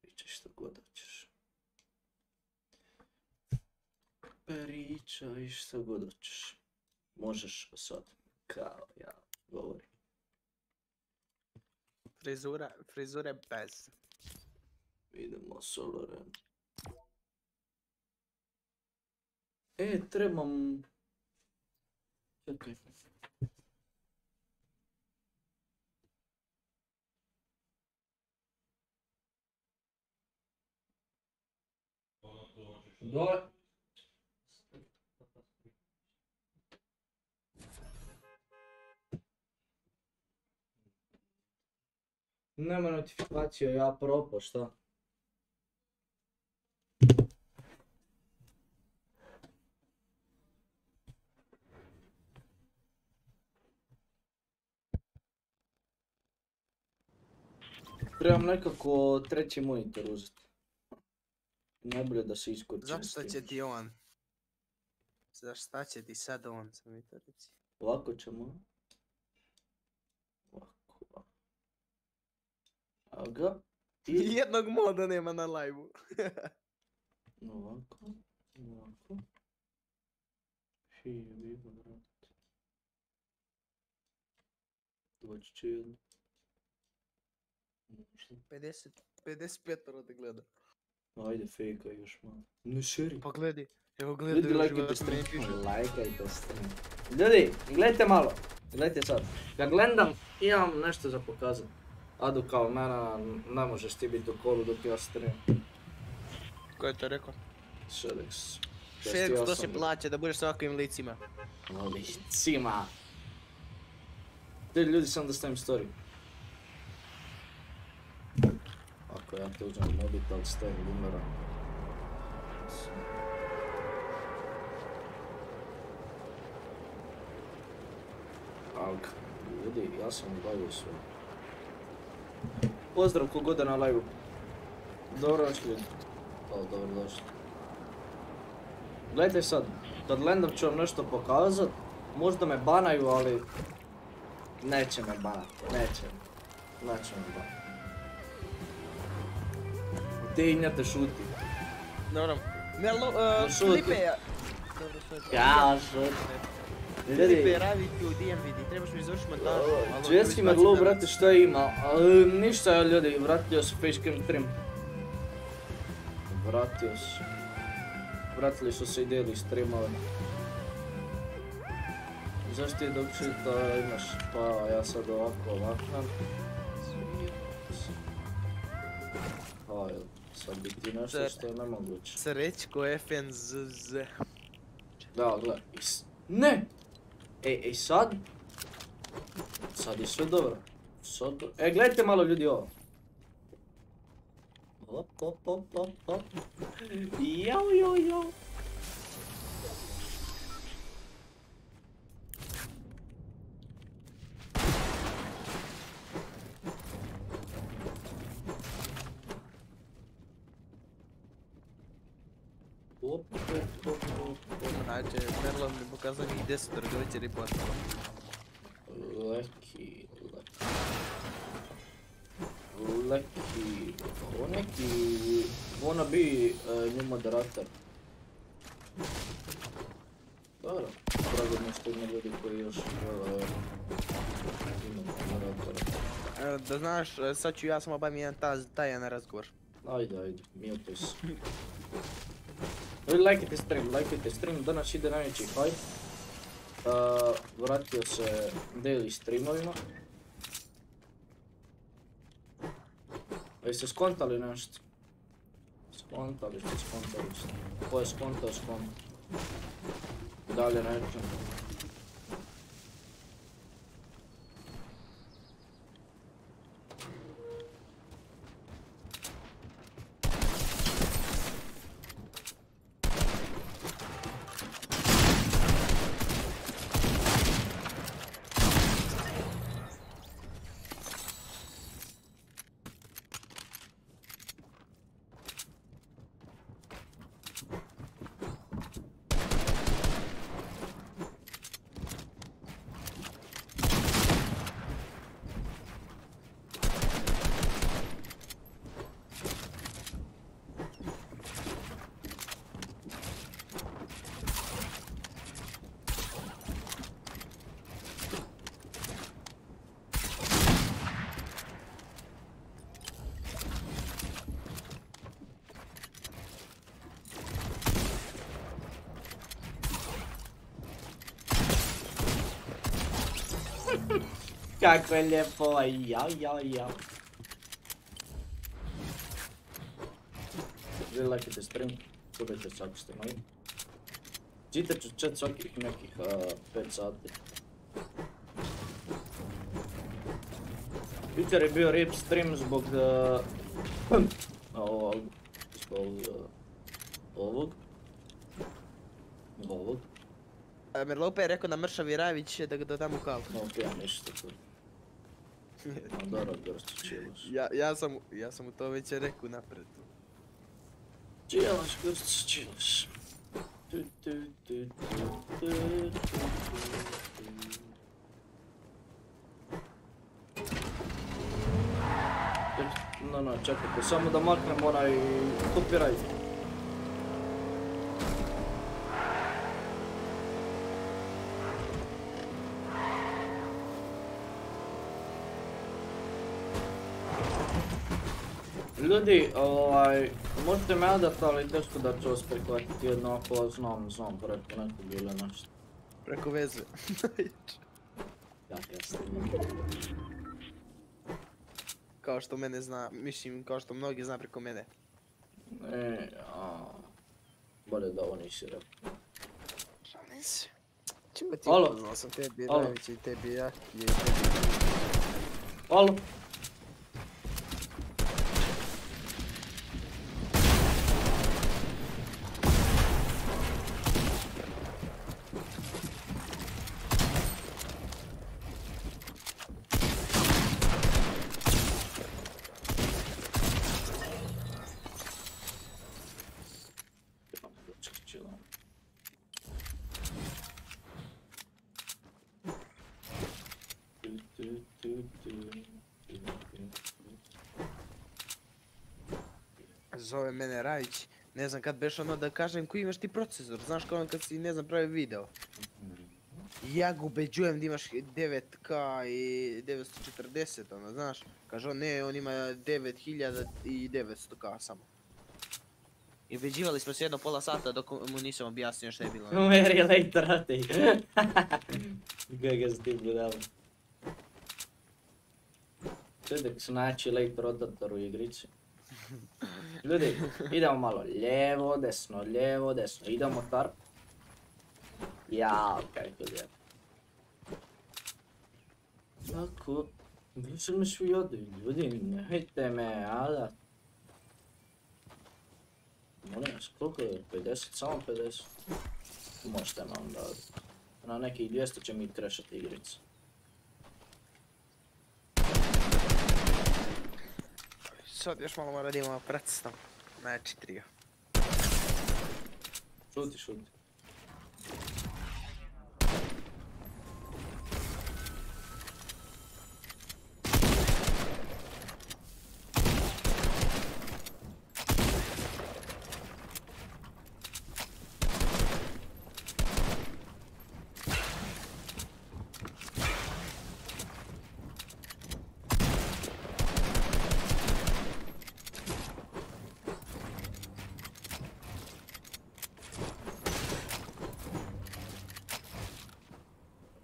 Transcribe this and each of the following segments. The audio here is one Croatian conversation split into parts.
Pričaj što god hoćeš. Pričaj što god hoćeš. Možeš sad, kao ja govorim. Frizura, frizure bez. Idemo Soloren. E, trebam... Čekaj. Dole. Nema notifikacija, ja propo, šta? Trebam nekako treći monitor uzeti. Najbolje da se iskorčim Zašto će ti on? Za šta će ti sad on, sam mi to reci. Ovako ćemo. Ovako. Evo ga. I Jednog moda nema na live ovako. Ovako. Živi, vrat. Doći će jedno. Možda. 50, 55 te gleda. Ajde, fejkaj još malo. Ne šeri. Pa gledaj, evo Ljudi, gledaj lajkajte stream. Lajkajte stream. Ljudi, gledajte malo. Gledajte sad. Kad gledam, imam nešto za pokazat. Adu kao mena, ne možeš ti biti u kolu dok ja stream. Ko je to rekao? Šelix. Šerik, to se plaća da budeš s ovakvim licima. Licima. Ti ljudi sam da stavim story. Ako ja to uzmem mobitel, stavim numera. Alk, ljudi, ja sam u live sve. Pozdrav kogod je na live Dobro noć ljudi. O, dobro došli. Gledajte sad, kad gledam ću vam nešto pokazat, možda me banaju, ali neće me banat, neće me, neće me banat. Dinjate šuti. Dobro. Melo, No, uh. Filipe, ja... Dobro, šuti. Ja, šuti. Filipe, radi ti u DM vidi, trebaš mi izvršiti montažu. izbacit Maglow, danas. brate, šta ima? A, ništa, ljudi, vratio se Facecam trim. Vratio se. Vratili su se i deli streamove. Zašto ti dok da imaš? Pa ja sad ovako ovakvam. Pa, jel, sad bi ti nešto što je nemoguće. Srećko FNZZ. Da, gledaj. Ne! Ej, ej, sad? Sad je sve dobro. Sad... do- E, gledajte malo ljudi ovo. Hop, hop, hop, hop, hop. Jao, jao, jao. Mi njih 10 drgoviće ripota. Leki, leki. Leki, ovo neki wanna be uh, new moderator. Dobro, drago mi je što ima ljudi koji još žele ima moderatora. Da znaš, sad ću ja samo obavim jedan tajan razgovor. Ajde, ajde, mute se. Ljudi, lajkajte stream, lajkajte stream, danas ide najveći hype. Vratio se daily streamovima. Jeste skontali nešto? Skontali ste, skontali ste. Ko je skontao, skontao. Dalje nećem. Kako je lijepo, ja, ja, ja. Vi lajkite stream, budete se ako ste novi. Čitat ću chat svakih nekih 5 sati. Jučer je bio rip stream zbog uh, ovog, zbog uh, ovog, ovog, A Merlope je rekao da Mršavi Ravić da ga dodam u kalu. no ja ništa dobro, čilaš. ja, ja, sam, ja sam mu to već rekao napred. Čilaš, Grc, čilaš. No, no, čekajte, samo da maknem onaj copyright. Ljudi, ovaj, možete me adat, ali teško da ću vas prihvatiti jedno znam, znam preko nekog ili nešto. Preko veze. Ja, jasno. kao što mene zna, mislim kao što mnogi zna preko mene. E, a, bolje da ovo nisi rekao. Šalim se. Čima ti Alo. upoznao sam tebi najveći, tebi ja i tebi. Alo? Zove mene Rajić. Ne znam kad beš ono da kažem koji imaš ti procesor, znaš kao ono kad si ne znam pravi video. Ja ga ubeđujem da imaš 9K i 940 ono znaš. Kaže on ne, on ima 9900K samo. I ubeđivali smo se jedno pola sata dok mu nisam objasnio šta je bilo. Very late rati. Kako si ti. Čudek su late rotator u igrici. Ljudi, idemo malo lijevo, desno, lijevo, desno. Idemo tar. Jao, kako lijepo. Tako, gdje su mi svi odu? Ljudi, nemojte me, ala. Molim vas, koliko je? 50? Samo 50? Možete me onda. Na nekih 200 će mi krešati igrica. Sad još malo imamo predstav. Znači trio. Šuti, šuti.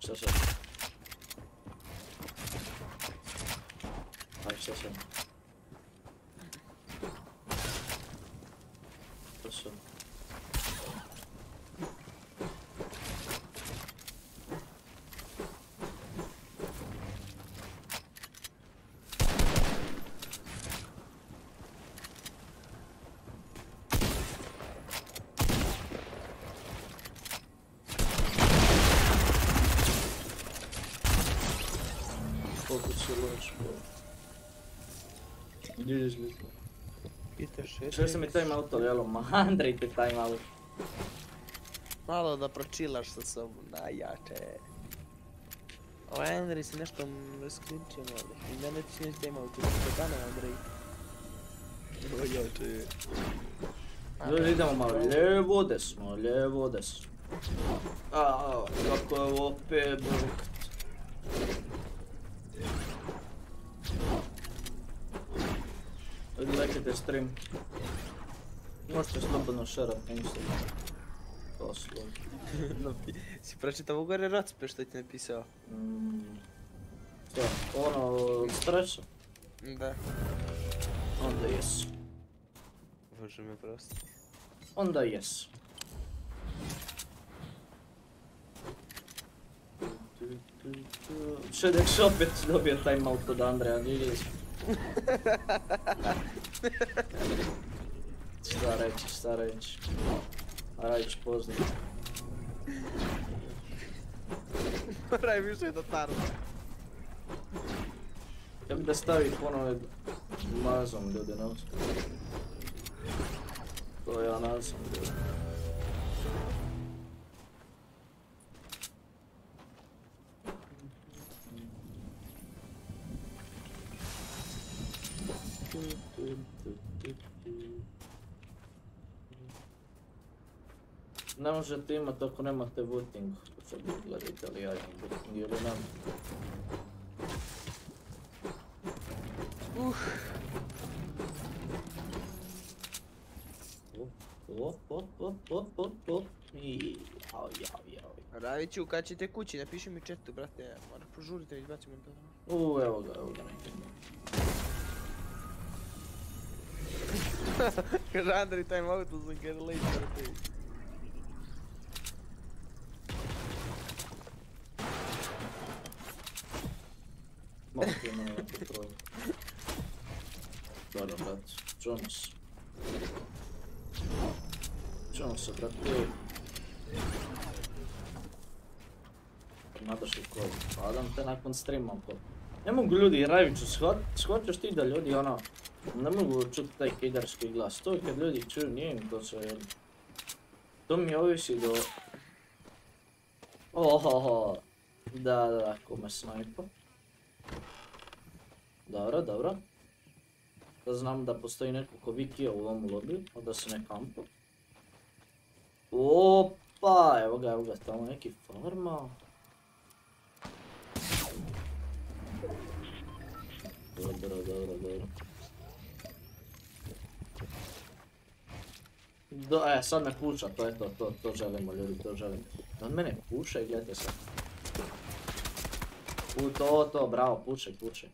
Šta sad? Aj, šta sad? Šta sad? Koliko si loš, bro. Gdje je izlito? Što se mi time auto jelo? Ma, Andrej te time out. Malo da pročilaš sa sobom, najjače. Ovaj Andrej se nešto raskrinčio malo. I mene ti neće da ima u tuđu dana, Andrej. Najjače. Ljudi idemo malo lijevo, desno, lijevo, desno. A, kako je opet brukt. Ljudi lekite stream. Možete slobodno šerat na Instagram. To slobodno. No, pi- si pročitao gore Rocpe što ti napisao? Mm, Što? Ono, stresu? Da. Onda jesu. Bože me prosti. Onda jesu. Šedek opet dobio timeout od Andreja, vidjeli smo. Šta reći, šta reći. A poznat. Moraj više da tarno. Ja bi da stavi ponovo mazom ljudi usta. To ja nazvam ljudi. Ne možete imati ako nemate voting. Sad gledajte li ja imam voting ili nemam. Op, op, op, op, op, op. I, jao, jao, jao. Raviću, kad ćete kući, napiši mi četu, brate, mora požurite već bacimo to. U, evo ga, evo ga neki. Kaže Andri, time out sam get late, brate. Malo ti na kontrolu. Dobro, brat, čujemo se. Čujemo se, brate. Nadaš li ko? Padam te nakon streama, po. Ne mogu ljudi, Raviću, shvaćaš ti da ljudi ono, ne mogu čuti taj kidarski glas. To kad ljudi čuju, nije im to sve jedno. To mi ovisi do... Ohoho, da, da, kome snajpa. Dobro, dobro. Da znam da postoji neko ko vikija u ovom lobiju, a da se ne kampa. Opa, evo ga, evo ga, tamo neki farma. Dobro, dobro, dobro. Do, e, sad me puša, to je to, to, to želimo ljudi, to želimo. Od mene puša i gledajte sad. U, to, to, bravo, pušaj, pušaj.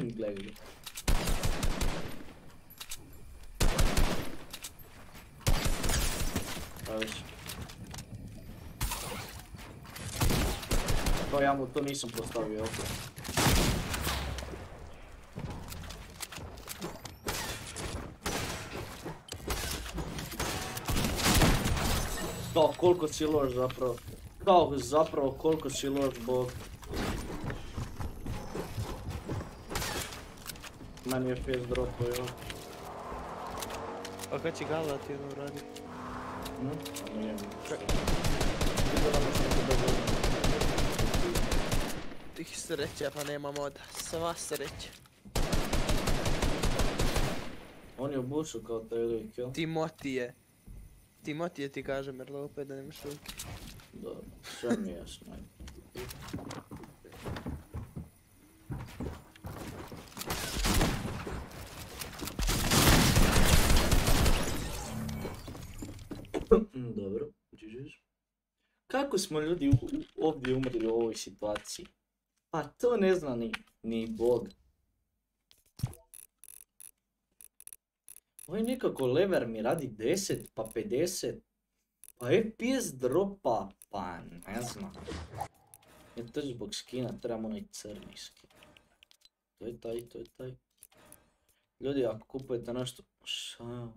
Pa još. To ja mu to nisam postavio opet. Kao koliko si loš zapravo. Kao zapravo koliko si loš bog. Meni je face dropo jo. A kad će gala ti jedno uradi? Hm? Nije mi. Tih sreća pa nema moda, sva sreća. On je u bušu kao taj lik, jel? Timotije. Timotije ti kažem jer da opet da nemaš ruke. Dobro, sve mi je jasno. Dobro, GG's. Kako smo ljudi ovdje umrli u ovoj situaciji? Pa to ne zna ni, ni Bog. Ovaj nekako lever mi radi 10 pa 50. Pa FPS dropa, pa ne znam. Je to zbog skina, trebamo onaj crni skin. To je taj, to je taj. Ljudi, ako kupujete nešto, šta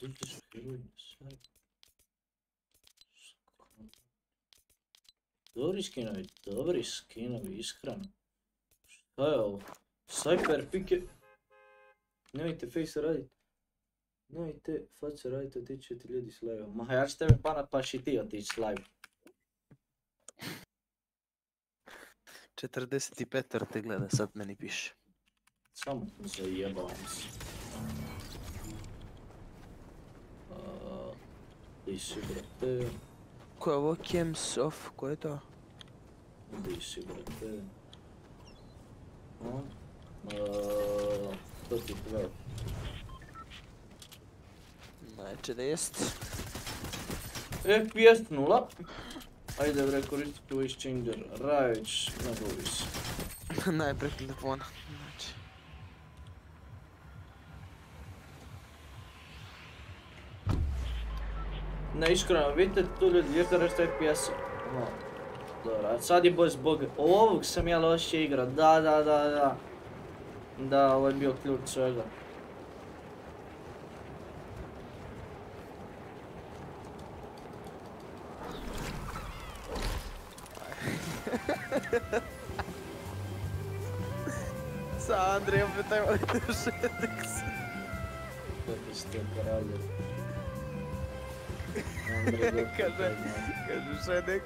su heroji na sebe. Dobri skinovi, dobri skinovi, iskreno. Šta je ovo? Cyper pike... Nemojte face radit. Nemojte face radit, otići ćete ljudi s live Ma ja ću tebe panat pa će ti otići s live. 45 te gleda, sad meni piše. Samo zajebavam se. Deixa eu Coloque himself, което? Deixa eu Uh, пъти, това. Значи да ест. Е, FPS 0. Айде добре, користите Exchange Rage на Boris. Най-пред телефона. Ne, iskreno, vidite tu ljudi, vidite nešto FPS-a. Aha. Dobro, a sad je bolj zbog ovog sam ja loše igrao, da, da, da, da. Da, ovo je bio ključ svega. Sa Andrej opet taj moj Šedex. Kako ste. Kaže, kaže Šedex.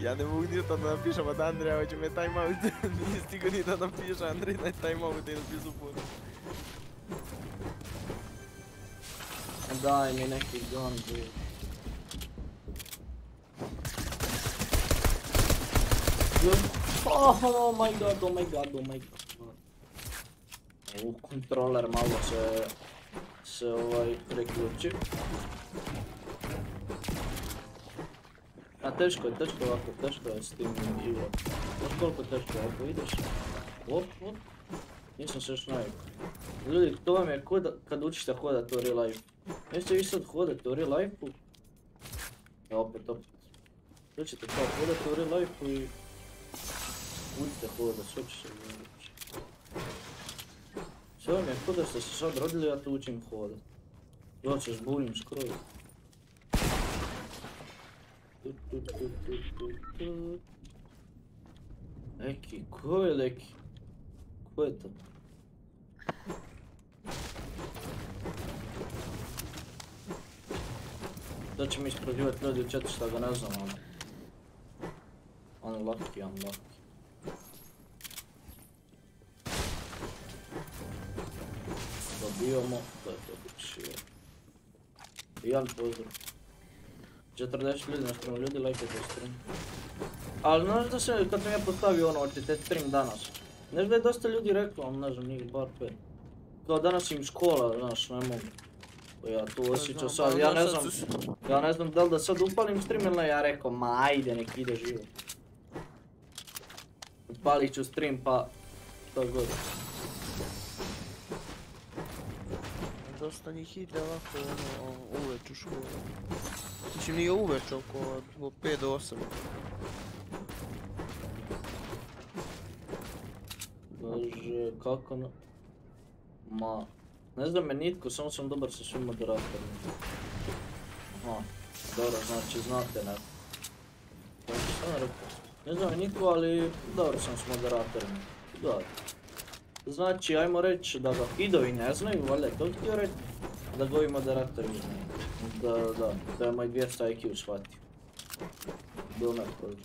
Ja ne mogu ništa da napišem od Andreja, hoće me time out. Nije stigo ni da napiše Andrej na time out i napisu puno. Daj mi neki gun, bre. Oh, oh my god, oh my god, oh my god. U kontroler malo se, se ovaj preključi. Ideš? Op, op. Nisam se još navikao. Ljudi, to vam je ko da, kad učite hodat u real life. Jeste vi sad hodate u real life-u? Ja opet, opet. To ćete kao hodate u real life-u i... Učite hodat, sve će se vidjeti. Sve vam je ko da ste se sad rodili, ja to učim hodat. Ja se zbunim skroz. Neki, ko je neki? Ko je to? Da će mi isprođivati ljudi u četu šta ga ne znam, ali... On je lucky, unlucky. Dobijamo, to je to bullshit. Ivan pozdrav. 40 ljudi na streamu, ljudi lajkajte stream. Ali znaš da se, kad sam ja postavio ono, te stream danas, znaš da je dosta ljudi reklo, ne znam, njih bar pet. Kao danas im škola, znaš, ne mogu. Pa ja to osjećao sad, ja ne znam, ja ne znam da li da sad upalim stream ili ne, ja rekao, ma ajde, nek ide živo. Upalit ću stream pa, to god. Dosta njih ide ovako ono, uveč u školu. Mislim nije uveč oko od 5 do 8. Bože, kako na... Ma, ne znam me nitko, samo sam dobar sa svim moderatorima. Aha, dobro, znači znate neko. Znači? Ne znam me nitko, ali dobro sam s moderatorima. Da. Znači, ajmo reći da ga idovi ne znaju, valjda je to htio reći, da ga ovi moderatori znaju. Da, da, da je moj 200 IQ shvatio. Bilo me prođe.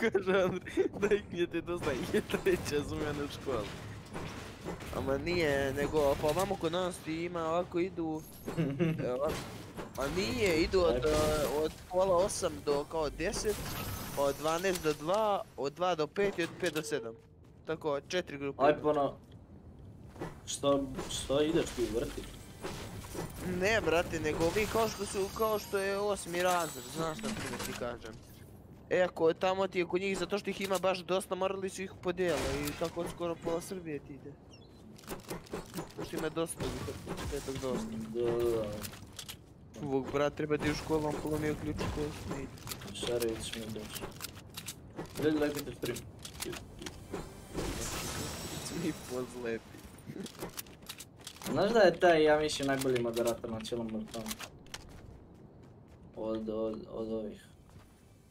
Kaže Andrej, da ih nije ti dosta i treća su mene u školu. Ama nije, nego pa vamo kod nas ti ima ovako idu, ovako, a nije, idu od, od pola osam do kao deset, od 12 do 2, od 2 do 5 i od 5 do 7. Tako, četiri grupe. Aj pa na... Što, što ideš ti vrti? Ne brate, nego vi kao što su, kao što je osmi razred, znaš šta ti ti kažem. E, ako tamo ti je kod njih, zato što ih ima baš dosta, morali su ih podijela i tako od skoro pola Srbije ti ide. Pošto ima dosta, petog dosta. Da, da, Vuk, brat, treba ti u školu, on polomio ključ u koju smije. Šarević mi došao. Ljudi, lajkajte stream. Svi pozlepi. Znaš da je taj, ja mislim, najbolji moderator na cijelom Mortonu? Od, od, od ovih.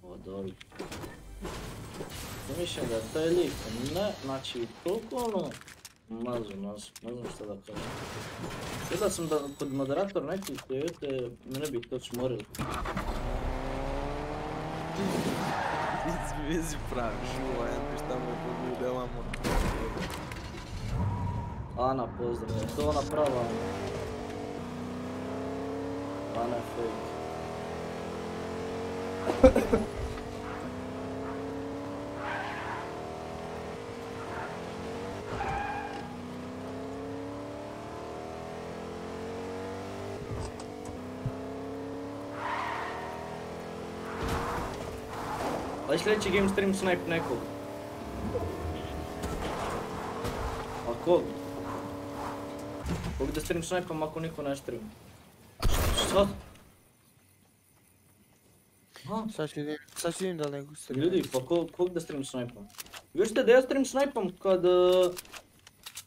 Od ovih. Ja mislim da je taj lik, ne, znači, toliko ono... Ne znam, ne znam, šta da kažem. Gledao sam da kod moderatora nekih klijete, mene bi to smorili. Izvezi pravi šuvajan, ti šta mu ovamo. Ana, pozdrav, to ona prava? Ana je fake. Aj sljedeći game stream snipe nekog. Kog? Kog da stream snipam ako niko ne stream? Šta? Sad ću vidim, sad ću vidim da nekog se Ljudi, pa ko, kog da stream snipam? Vješte da ja stream snipam kad uh,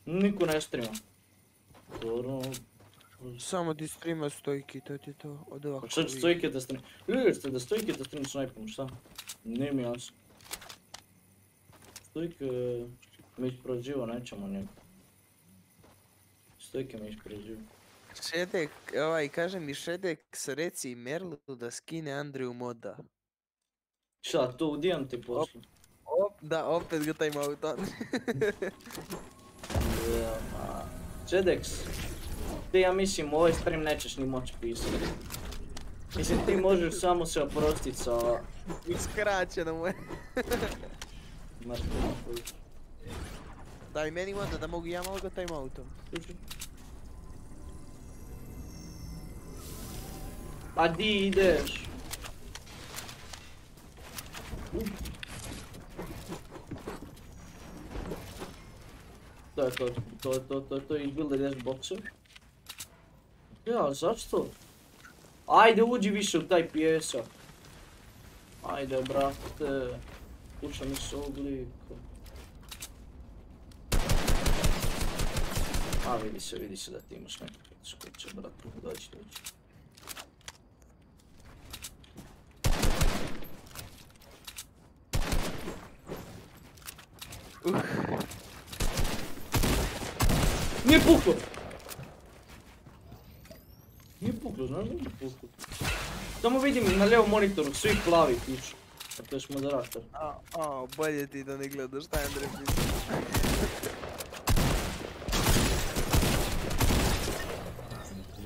niko ne streama. Dobro, Samo ti streama stojki, to ti je to, od ovako. pa šta ću stojke da stream? Ljudi, ste da stojke da stream snipam, šta? Nije mi jasno. Stojke mi ispraživa, nećemo neko. Stojke mi ispraživa. Šedek, ovaj, kaže mi Šedek, reci Merlu da skine Andriju moda. Šta, to udijam ti poslu? Op, da, opet ga taj auto. Čedex, ti ja mislim ovaj stream nećeš ni moći pisati. Mislim ti možeš samo se oprostit sa Iskraćeno mu je. Daj meni moda da mogu ja malo ga taj auto. Pa di ideš? To je to, to je to, to je to, izbili dash boxer. Ja, zašto? Ajde, uđi više u taj pjesak. Ajde, brate. Puša mi se ogliko. A, vidi se, vidi se da ti imaš nekakve skoče, brate. Dođi, dođi. Nije puklo! Nije puklo, znaš da nije puklo? Samo vidim na lijevom monitoru, svi plavi pišu. A to je još moderator. A, a, bolje ti da ne gledaš šta je Andrej pisao.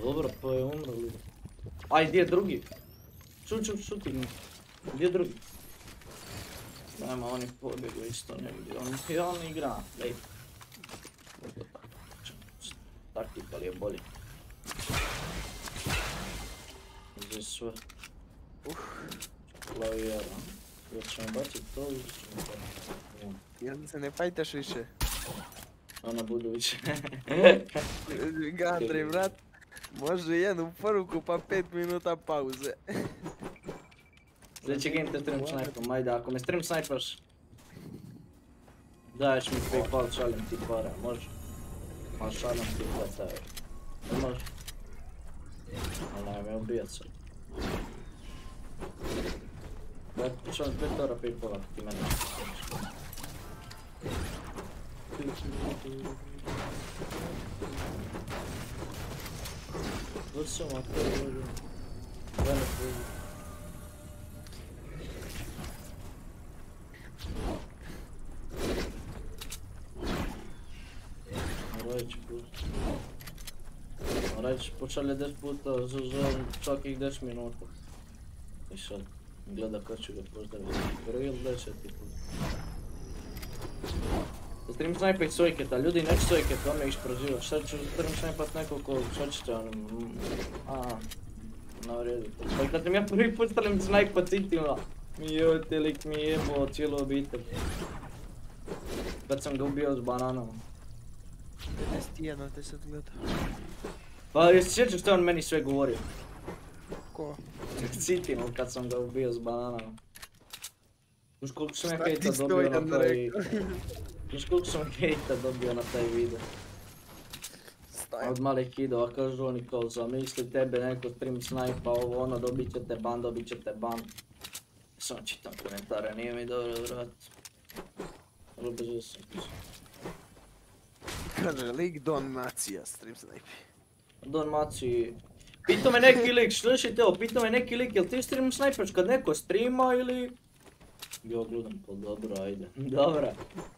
Dobro, pa je umro li. Aj, gdje je drugi? Ču, ču, šuti mi. Gdje je drugi? Nema, oni pobjegu isto negdje, on, i on igra, lej. Taktikal je bolji. Za sve. Uh. Klavijera. Jel ćemo bacit to ili ćemo ovo? Jel se ne fajtaš više? Ona Budović. Ga Andrej, brat. Može jednu poruku pa pet minuta pauze. Sljedeći game te stream snipom, ajde, ako me stream snipaš, daješ mi Paypal, šaljem ti para, može? Ma šaljem ti 20 eura. Ne može? Ali ne me ubijat sad. Daj, šaljem 5 eura Paypala, ako ti mene Vršam, a to je ovdje. Benefit. Radit put. Radit počeli 10 puta za žal čakih 10 minuta. I sad gleda kad ću ga pozdraviti. Prvi ili deseti put. Stream snajpaj sojketa, ljudi neću sojket, on me išproživa. Šta ću stream snajpat nekog ko, šta ćete ono, mm, a, na redu. Pa kad sam ja prvi put stream snajpat citima, mi je te lik mi je jebao cijelu obitelj. Kad sam ga ubio s bananama. 51 te sad gleda. Pa jesi sjećaš što je on meni sve govorio? Ko? Citimo kad sam ga ubio s bananama. Už koliko sam ja ti hejta dobio na onda Už koliko sam hejta dobio na taj video. Od malih kidova kažu oni kao zamisli tebe neko stream snajpa ovo ono dobit ćete ban, dobit ćete ban. Samo čitam komentare, nije mi dobro vrat. Ali bez sam. Kaže, lik Don Nacija, stream snipe. Don Maci, pitao me neki lik, slušajte ovo, pitao me neki lik, jel ti stream snajpaš kad neko streama ili... Ja gledam, pa dobro, ajde. Dobra,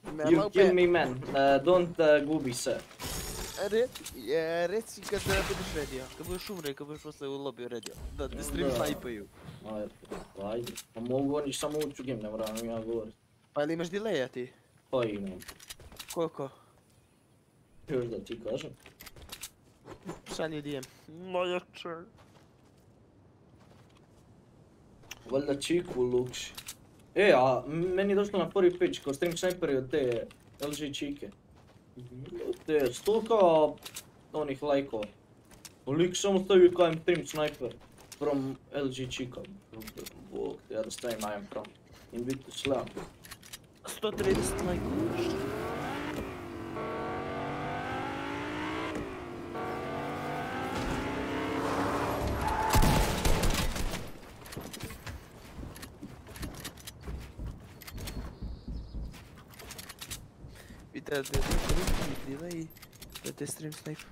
you kill me man, uh, don't uh, gubi se. Re, je, reci kad uh, budeš redio, kad budeš umre, kad budeš posle u lobiju redio, da te stream snipaju. Ajde, pa ajde. Pa mogu oni samo ući u game, ne moram ja govorit. Pa ili imaš delaya ti? Pa imam. Koliko? Još da ti kažem. Šalji DM. Najjače. Valjda čiku lukši. E, a meni je došlo na prvi page kao stream sniperi od te LG čike. Te stolka onih lajkova. Lik samo stavio kao stream sniper from LG čika. Bog, ja da stavim I am from Invictus Lab. 130 lajkova. Da te stream snipe.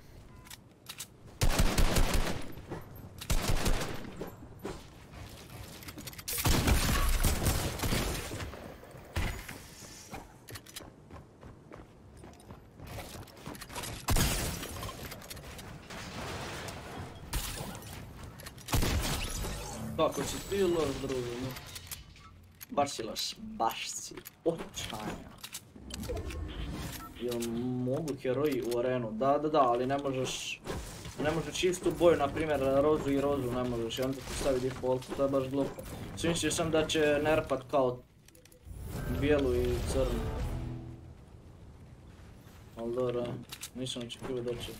Kako si ti loš drugi, no? Baš si loš, baš si očajan. Jel mogu heroji u arenu? Da, da, da, ali ne možeš... Ne možeš istu boju, na primjer rozu i rozu ne možeš i onda ti stavi default, to je baš glupo. Smislio sam da će nerpat kao bijelu i crnu. Ali dobro, nisam očekivao da će...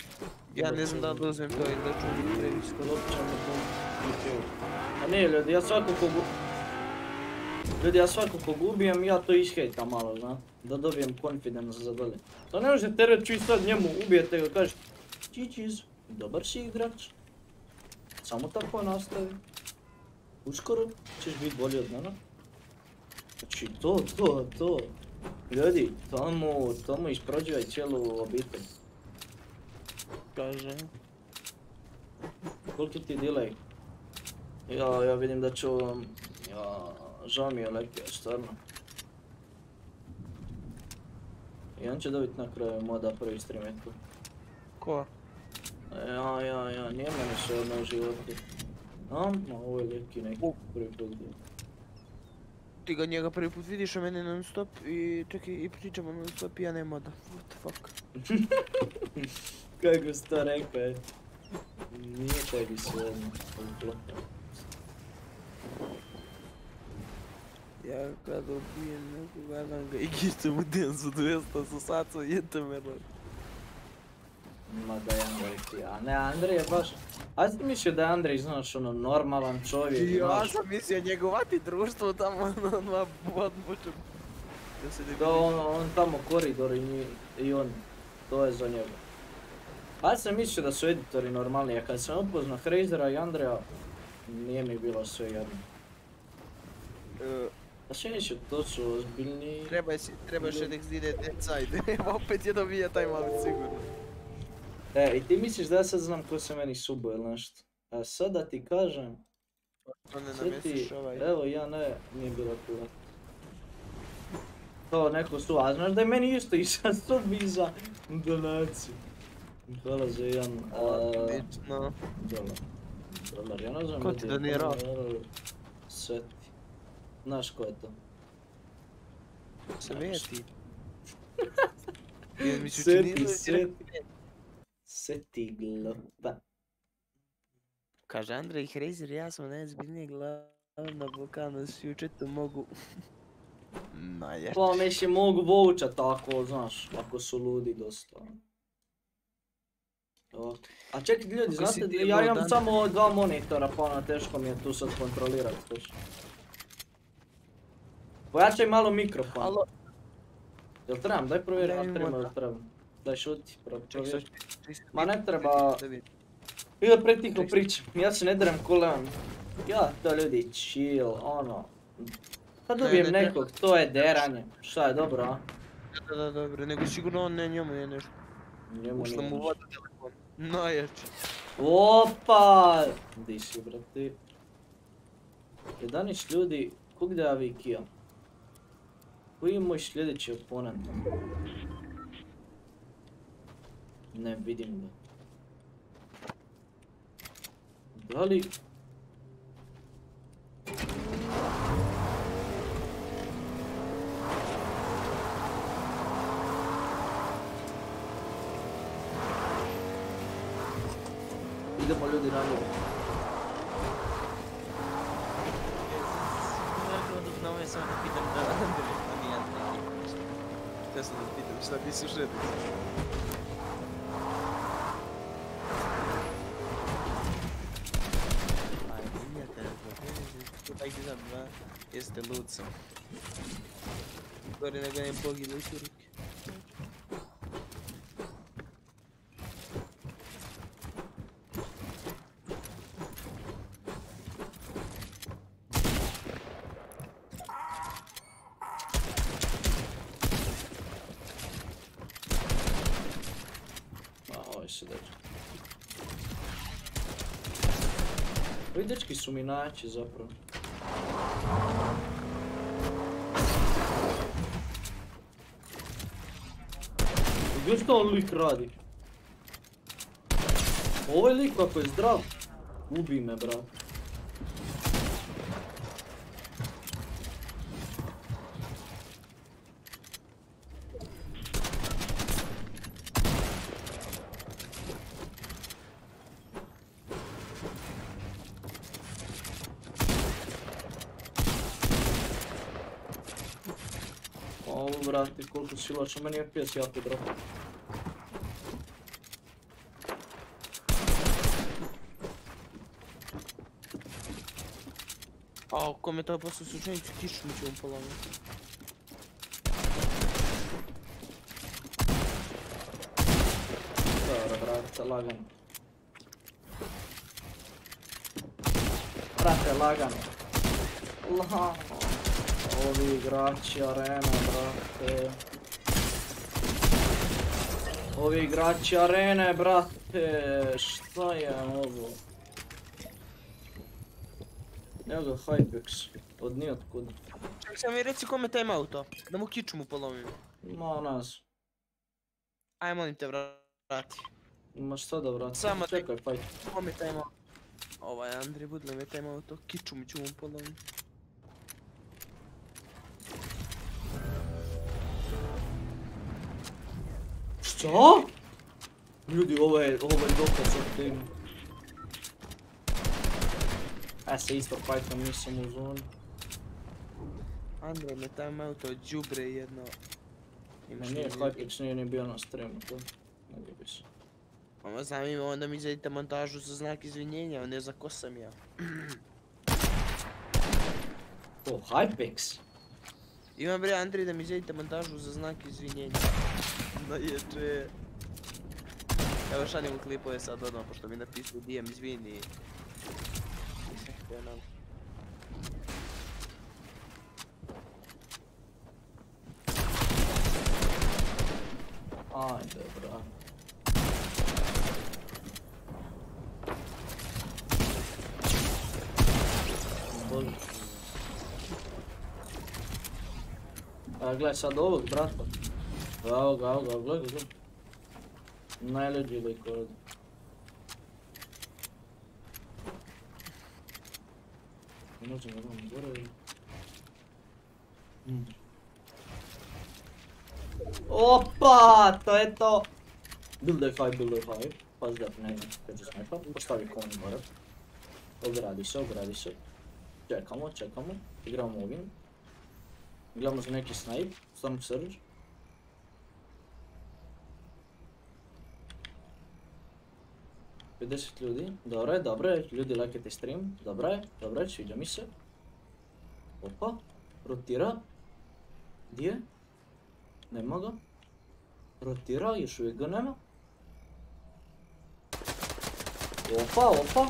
Ja ne znam da uzmem to ili da ću biti previsko. Lopit ćemo to A nije ljudi, ja svako ko gu... Ljudi, ja svako ko gubijem, ja to ishejtam malo, zna. Da dobijem confidence za dolje. To ne možete reći vi sad njemu ubijete ga kažeš GG's, dobar si igrač. Samo tako nastavi. Uskoro ćeš biti bolji od mene. Znači to, to, to. Ljudi, tamo, tamo isprođivaj cijelu obitelj. Kaže. Koliki ti delay? Ja, ja vidim da ću... Ja, žao mi je Lekija, stvarno. I on će dobiti na kraju moda prvi stream eto. Ko? Ja, ja, ja, nije meni sve odno u životu. A, ma ovo je Leki neki prvi put bio. Ti ga njega prvi put vidiš, a mene non stop i čekaj i pričamo non stop i ja nema da. What the fuck. Kako si to rekao je? Nije tebi sve odno. Ja kad ubijem nekog, gledam ga i kišćem u den za 200 sa sacom jete me rod. Ma da je Andrej ti, a ne Andrej je baš... A ti mislio da je Andrej, znaš, ono, normalan čovjek, Ja znaš, sam mislio njegovati društvo tamo na na podmučem. Da on, on tamo koridor i, on, to je za njega. A sam mislio da su editori normalni, a kad sam upoznao Hrazera i Andreja, nije mi bilo sve jedno. E, A sve mislio, to su ozbiljni... Treba si, trebaš nek ide dead side. Evo opet je dobija taj mali sigurno. E, i ti misliš da ja sad znam ko se meni subo ili nešto? A sad da ti kažem, To ne sve ti, namestiš ovaj. evo ja ne, nije bila kula. To neko su, a znaš da je meni isto i sad subi za donaciju. Hvala za jedan, Odlično. dolar. Dolar, ja ne znam Ko da ti donirao? Sveti. Znaš ko je to? Sveti. Mi se Sveti, sveti. Sveti glopa. Kaže Andrej Hrezer, ja sam najzbiljniji glav na Balkanu, svi u chatu mogu... Najjače. Pa meši mogu vouchat tako, znaš, ako su ludi dosta. Ovako. A čekaj ljudi, znate, ja imam dan- samo dva monitora, pa ono teško mi je tu sad kontrolirat slušaj. Pojačaj malo mikrofon. Alo, Jel trebam? Daj provjerim, Ne, ako treba, jel trebam. Daj šuti, provjeri. Ma ne treba- pretiho Ček, pričam, ja se ne drem ko leon. Ja to ljudi chill, ono. Kad Ne, dobijem nekog, to je deranje. Šta je dobro, a? Da, da, dobro, nego sigurno on ne njemu je nešto. Njemu Ušla mu voda telefon. Najjače. Opa! Di si, brate? 11 ljudi, kog da ja vikijam? Koji je moj sljedeći oponent? Ne vidim ga. Da li... Idemo ljudi na nju. Rekao da znamo je samo da pitam da Andrej, a nije Andrej. Htio sam da pitam šta ti su želiš. Ajde, nije te razlog. Taj ti znam, dva, jeste lud sam. Gore nego ne poginu i ruke. A, ovaj se dečki. Ovi dečki su mi naći zapravo. Gdje što on lik radi? Ovaj lik kako je zdrav, ubi me brat. Ovo brate, koliko silača, meni je FPS jako drop. A, kome to posle slučajnicu kišu mi ćemo polomiti. Dobro, brate, lagano. Brate, lagano. Lagano. Ovi igrači arene, brate. Ovi igrači arene, brate. Šta je ovo? Evo ga Hypex. Od nijotkud. Čekaj, sam mi reci kome taj auto, da mu kiču mu polomim. Ma nas. Aj, molim te, vrati. Ma šta da da- Čekaj, fajt. Kome taj auto? Ovaj Andrej Budle me taj auto, kiču mi ću mu polomim. Šta? Ljudi, ovo je, ovo je dokaz od tim. Ja se isto fajtam, nisam u zoni. Andrej me taj auto, džubre jedno. Ma Imaš nije Hypix, nije ni bio na streamu, to. Mogu bi se. Mama znam ima onda mi izvedite montažu za znak izvinjenja, ne zna ko sam ja. O, Hypix? Ima bre Andrej da mi izvedite montažu za znak izvinjenja. Da je če... Evo šaljem u klipove sad odmah, pošto mi napisao DM izvini. Nisam htio nam. Ajde, bra. Bože. A gledaj sad ovog, brata. Evo ga, evo ga, gledaj, gledaj. Najleđi lik ovdje. Ga vam gore. Mm. Opa, to je to. Builder high, builder high. Pazi da ne znam kad se smepa. Postavi koni gore. Ogradi se, ogradi se. Čekamo, čekamo. Igramo ovim. Gledamo za neki snipe. Storm surge. Pedeset ljudi, dobro je, dobro je, ljudi lajkajte stream, dobro je, dobro je, sviđa mi se. Opa, rotira. Gdje je? Nema ga. Rotira, još uvijek ga nema. Opa, opa.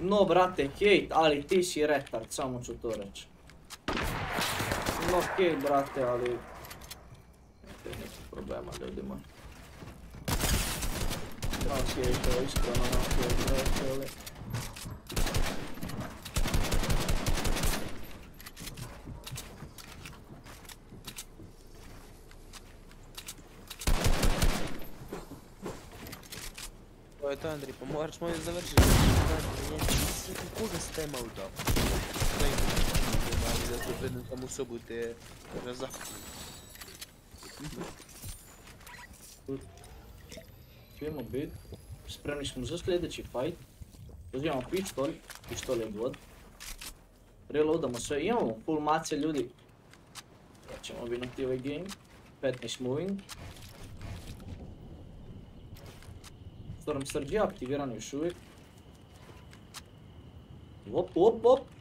No, brate, hejt, ali ti si retard, samo ću to reći. No, hejt, brate, ali... Nema nekih problema, ljudi moji. Nas hejtova, iskreno nas hejt, brate, ali... To je to Andrej, pa moraš moj završiti. Koga se taj auto? Da se predem tam u sobu te raza. Čujemo bit. Spremni smo za sljedeći fight. Uzimamo pištolj, pištolj je god. Reloadamo sve, imamo full mace ljudi. Ja ćemo vinuti ovaj game. 15 moving. Storm je aktiviran još uvijek. Op, op, op.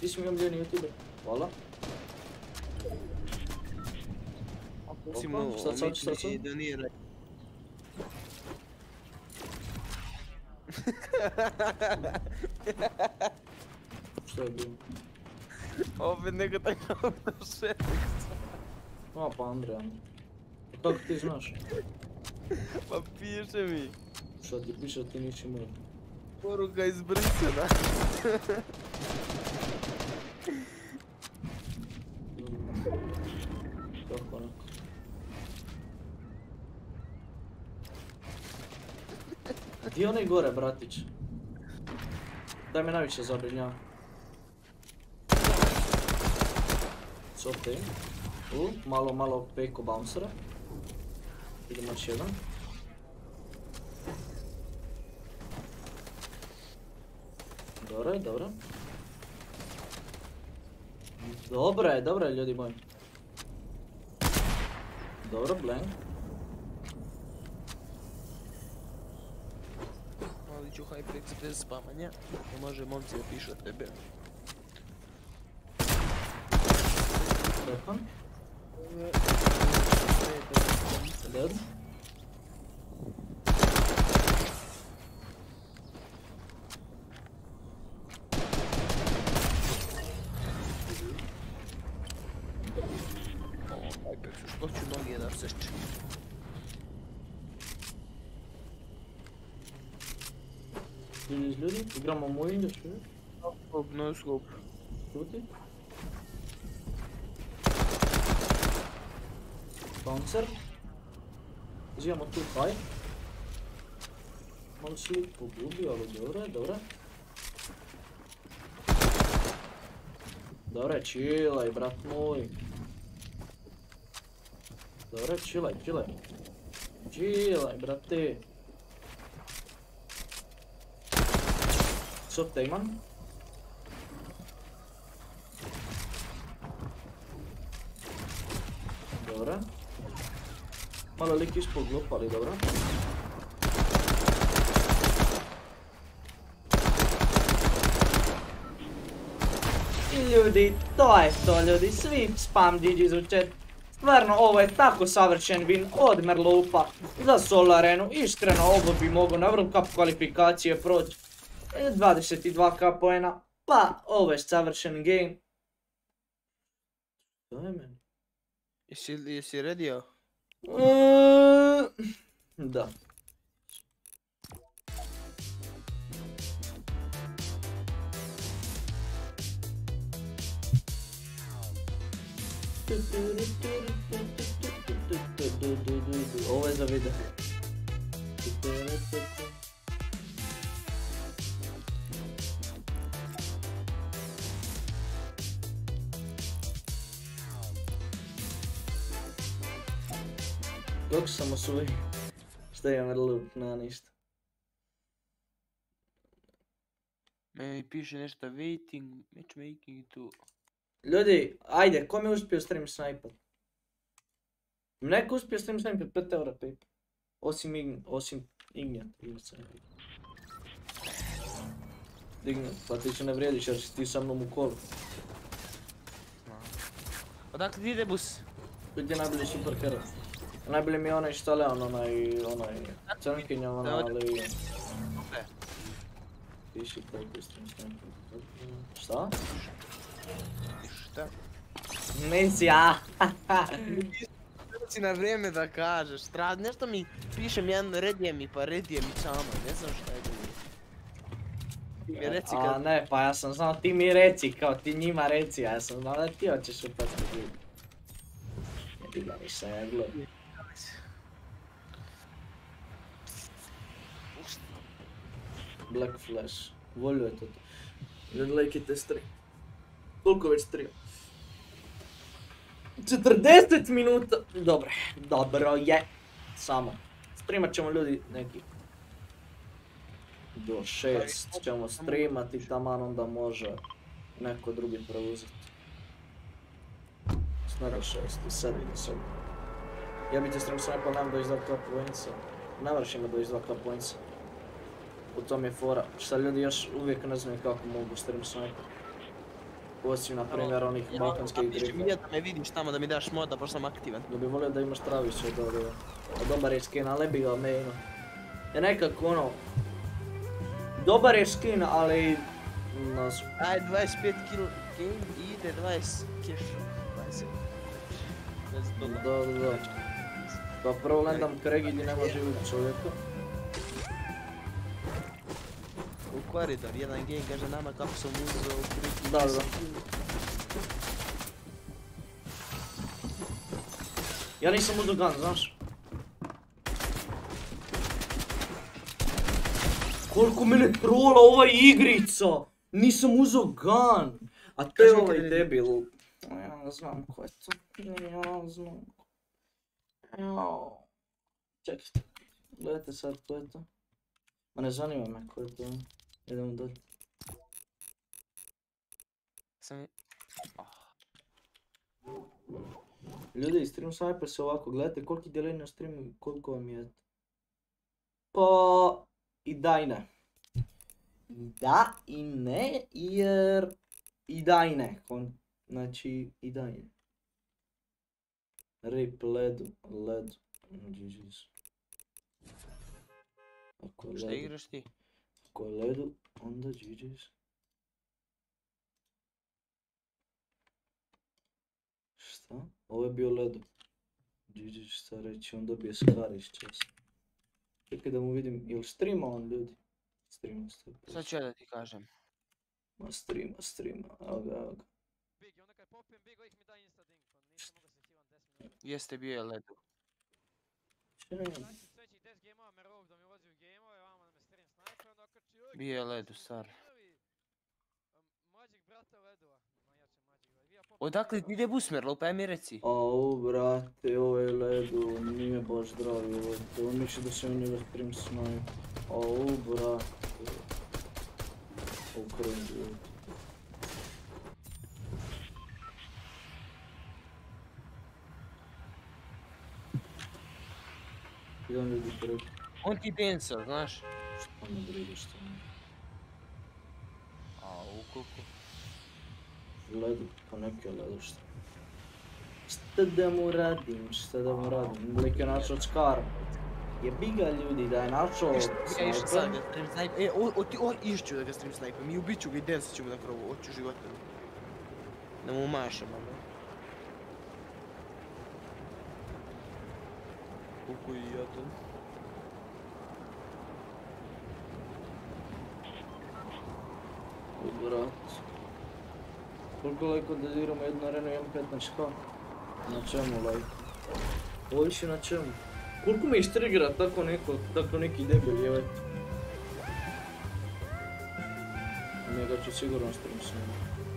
Ti si mi omiljeni youtuber, hvala. Recimo, šta sad, šta omiti sad? i doniraj. Što je bilo? Opet neko tako šetek. A pa Andreja. Kako ti znaš? Pa piše mi. Što ti piše da ti nisi moj? Poruka izbrisana. Kako onako? Di onaj gore, bratić? Daj me najviše zabrinjava. Sote. U, malo, malo peko bouncera. Idemo još jedan. Dobro je, dobro. Dobro je, dobro je ljudi moji. Dobro, blank. Mali ću Hypex bez spamanja. Ne može momci da pišu od tebe. Stefan, dead. Hypex, što ću noge da seče? Ljudi, ljudi, igramo moving još uvijek. Scope, no scope. Šuti. Bouncer. Uzimamo tu fight. Malo si uvijek pogubio, ali dobro je, dobro je. Dobro je, chillaj, brat moj. Dobro je, chillaj, chillaj. Chillaj, brate. Soft Tejman. Dobro. Malo lik ispod glupa, ali dobro. Ljudi, to je to ljudi, svi spam GG's u chat. Stvarno, ovo je tako savršen win od Merlupa za Solarenu. Iskreno, ovo bi mogao na World Cup kvalifikacije proći. E, 22k poena. Pa, ovo je savršen game. To je meni. Jesi, jesi redio? E, Da. Ovo je za video. Dok sam osvojio. Šta imam loop? Na ništa. Meni piše nešto waiting, matchmaking tu. Ljudi, ajde, ko mi je uspio stream sniper? Neko uspio stream sniper 5 eura paper. Osim Ign, osim Ignjat. ili se ne vidi. Dignut, pa ti se ne vrijediš jer si ti sa mnom u kolu. Odakle ti ide bus? Koji ti je super hero? Najbolji mi je onaj šta Leon, onaj, onaj, crnkinja, ona, ali... E. Piši je stream sniper. Šta? Šta? Nisi, a? si na vrijeme da kažeš, tra, nešto mi pišem jedan redije mi pa redije mi sama, ne znam šta je bilo. Ti mi reci A kad... ne, pa ja sam znao ti mi reci, kao ti njima reci, ja sam znao da ti hoćeš upasti ljudi. Ne bi ga ništa jeblo. Black Flash, volio je to. Lajkite stream. Koliko već stream? 40 minuta! Dobro, dobro je. Samo. Streamat ćemo ljudi neki do šest ćemo streamati, taman onda može neko drugi preuzeti. Do šest, do sedam, do sedam. Ja bi ti stream doći dva klap poinca. Dva klap poinca. U tom je fora. Šta ljudi još uvijek ne znaju kako mogu stream sniper. Osim na primjer onih balkanskih mi igrica. da me vidiš tamo da mi daš moda, pošto sam aktivan. Da bi volio da imaš Travisu da da. A dobar je skin, ali bi ga mainu. Je nekako ono... Dobar je skin, ali... Nas... Aj, 25 kill game i ide 20 keša. 20. 20 Da, da, da. Pa prvo gledam Kregi gdje nema živog čovjeka. U koridor, jedan game kaže nama kako sam uzeo prvi Da, da. 10 kill. Ja nisam uzeo gun, znaš? Koliko mene trola ova igrica! Nisam uzeo gun! A to je ovaj debil. Ja ne znam ko je to. Ja ne znam. Jao. Čekajte. Gledajte sad ko je to. Ma ne zanima me ko je to. Idemo dalje. Sam... Ljudi, stream sniper se ovako, gledajte koliki delay na streamu koliko vam je. Pa i da i ne. Da i ne, jer i da i ne. Znači i da i ne. Rip ledu, ledu. GG's. Šta igraš ti? Ako je ledu, onda GG's. Šta? Ovo je bio ledu. GG šta reći, on dobije skariš čas. Čekaj da mu vidim, jel streama on ljudi? Streama ste. Sad ću ja da ti kažem. Ma streama, streama, evo ga, evo ga. Big, onda kad popijem Big, lik mi da insta ding, pa nisam mogao se hivan 10 minuta. Jeste bio je ledu. Čekaj, Vi ja popijem Odakle ti ide busmer, lupaj mi reci. Au, brate, ovo je ledu, nije baš zdravi ovo. On misli da se u njega stream snaju. Au, brate. Au, cringe, ljudi. Idem ljudi preko. On ti pensa, znaš. Šta me briga šta me. Kuku. Ledu, pa neki je ledu šta. Šta da mu radim, šta da mu radim, lik je našao skar. Jebi ga ljudi da je našao Ja išao sad ga stream sniper. E, o, o, ti, o, išću da ga stream snipem i ubit ću ga i densit ću mu na krovu, hoću života. Da mu mašem, ono. Kuku i ja to. Koliko lajko da igramo jednu arenu, imam 15 k? Na čemu lajko? Ovisi na čemu? Koliko me istrigira tako neko, tako neki debil je Njega ću sigurno stream snimati.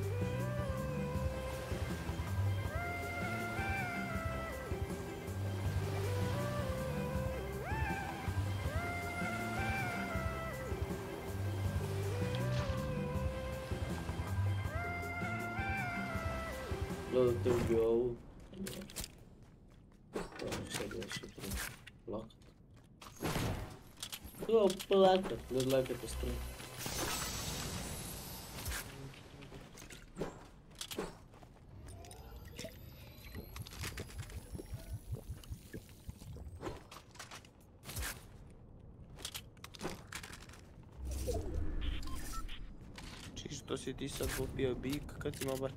дайте пострій. Что сидиш са глупия бик, като има бач.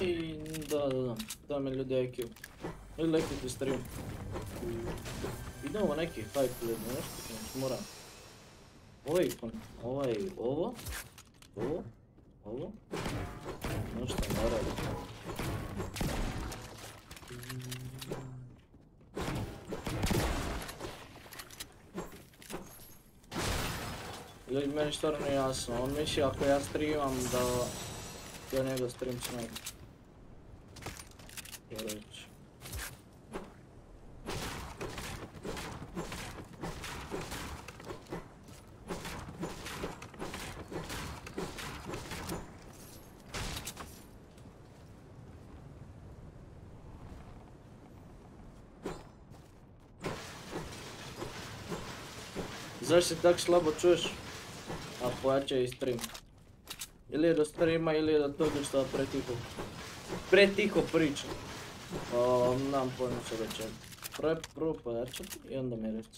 И да, да, да. Там е людей кил. Или леки ти стрим. Идем на някакви файт, не нещо, не морам. Ovaj, ovaj, ovo, ovo, ovo, nešto ne radi. Ljudi, meni stvarno jasno, on misli ako ja streamam da ja njega stream snipe. Zašto se tak slabo čuješ? A pojačaj i stream. Ili je do streama ili je do toga što pretiho. Pretiho pričam. O, nam pojma što reći. Prvo pojačati i onda mi reći.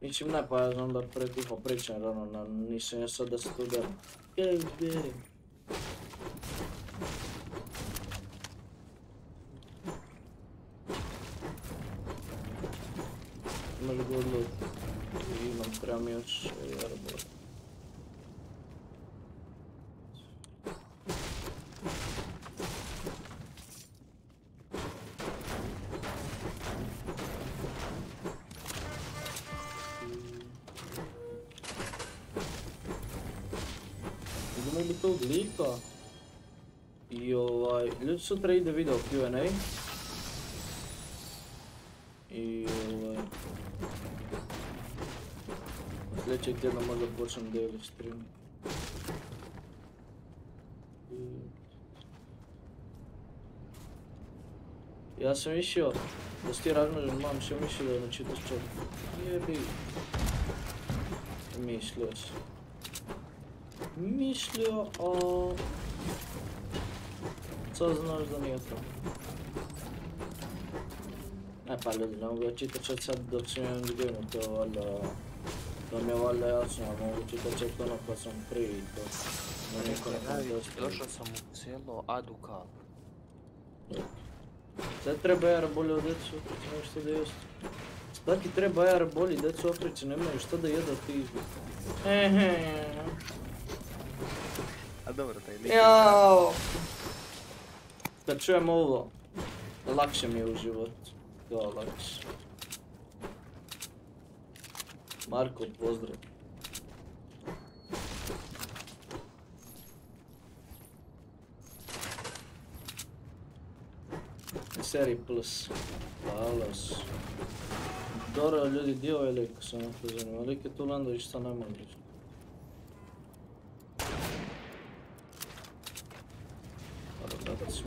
Mislim ne pa ja znam da pretiho pričam jer ono, nisam ja sad da se. Kaj derim? Idemo li tog lika? I ovaj, ljudi sutra ide video Q&A. I ovaj... Sljedećeg tjedna možda počnem daily stream. Ja sam mislio, da si ti razmažen, mam sam mislio da ne čitaš čak. Jebi. Mislio sam. Mislio, a... Sad znaš da nije to. Ne pa ljudi, ne mogu ja čitat čak sad dok sam jedan gdjenu, to valjda... To mi je valjda jasno, a mogu čitat čak ono kad sam prije to. Ne fantastično. došao sam u selo Adukal. Sad treba jar bolje od djecu, nema što da jest. Svaki treba jar bolji, djecu okreće, nemaju što da jedu ti. Ehe. A dobro, taj lik. Jao. Kad čujem ovo, lakše mi je u životu. Da, lakše. Marko, pozdrav. Seri plus. Alas. Dobro ljudi, dio je lik, samo to zanima. Lik je tu lando i šta najmanje.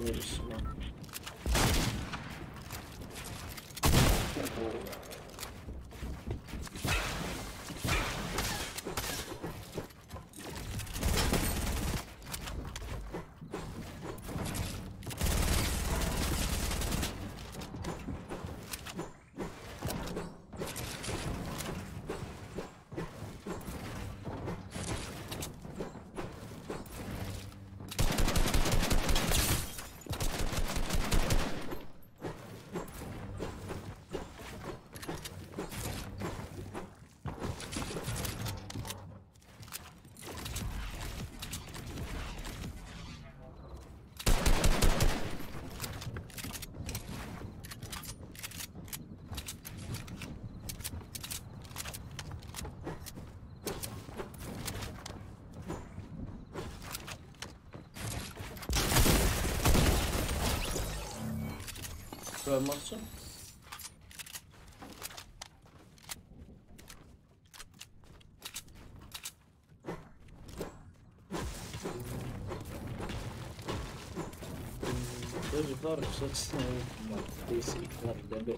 Da smiri ne Ma, ti si Fark, debil.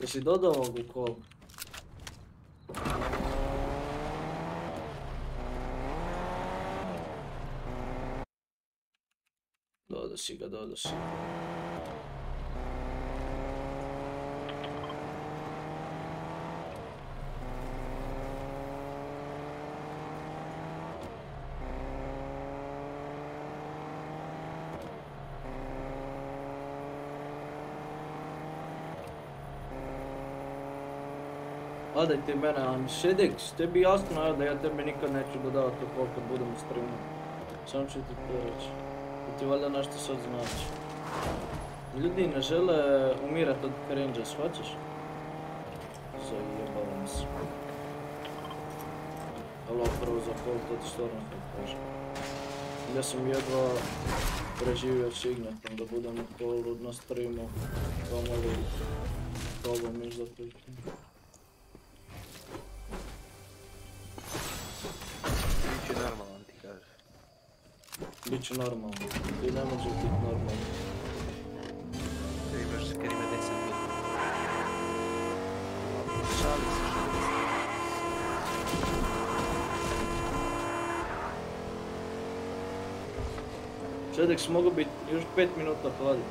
Jesi dodao ovog u kol? Dodao si ga, dodao Ode ti mene, An Šedix, tebi jasno je da ja tebi nikad neću dodavati u kol kad budem u streamu. Samo ću ti to reći. Ti valjda nešto sad znači. Ljudi ne žele umirat od cringe, shvaćaš? Zajebavam se. Alo, prvo za kol, to ti stvarno ne kažem. Ja sam jedva preživio s Ignatom da budem u kolu na streamu. Kamoli, probam još za znači normalno. Ti ne biti normalno. Ti imaš se kad ima 10 minuta. Šali se, šali se. Mogu biti još 5 minuta hladi.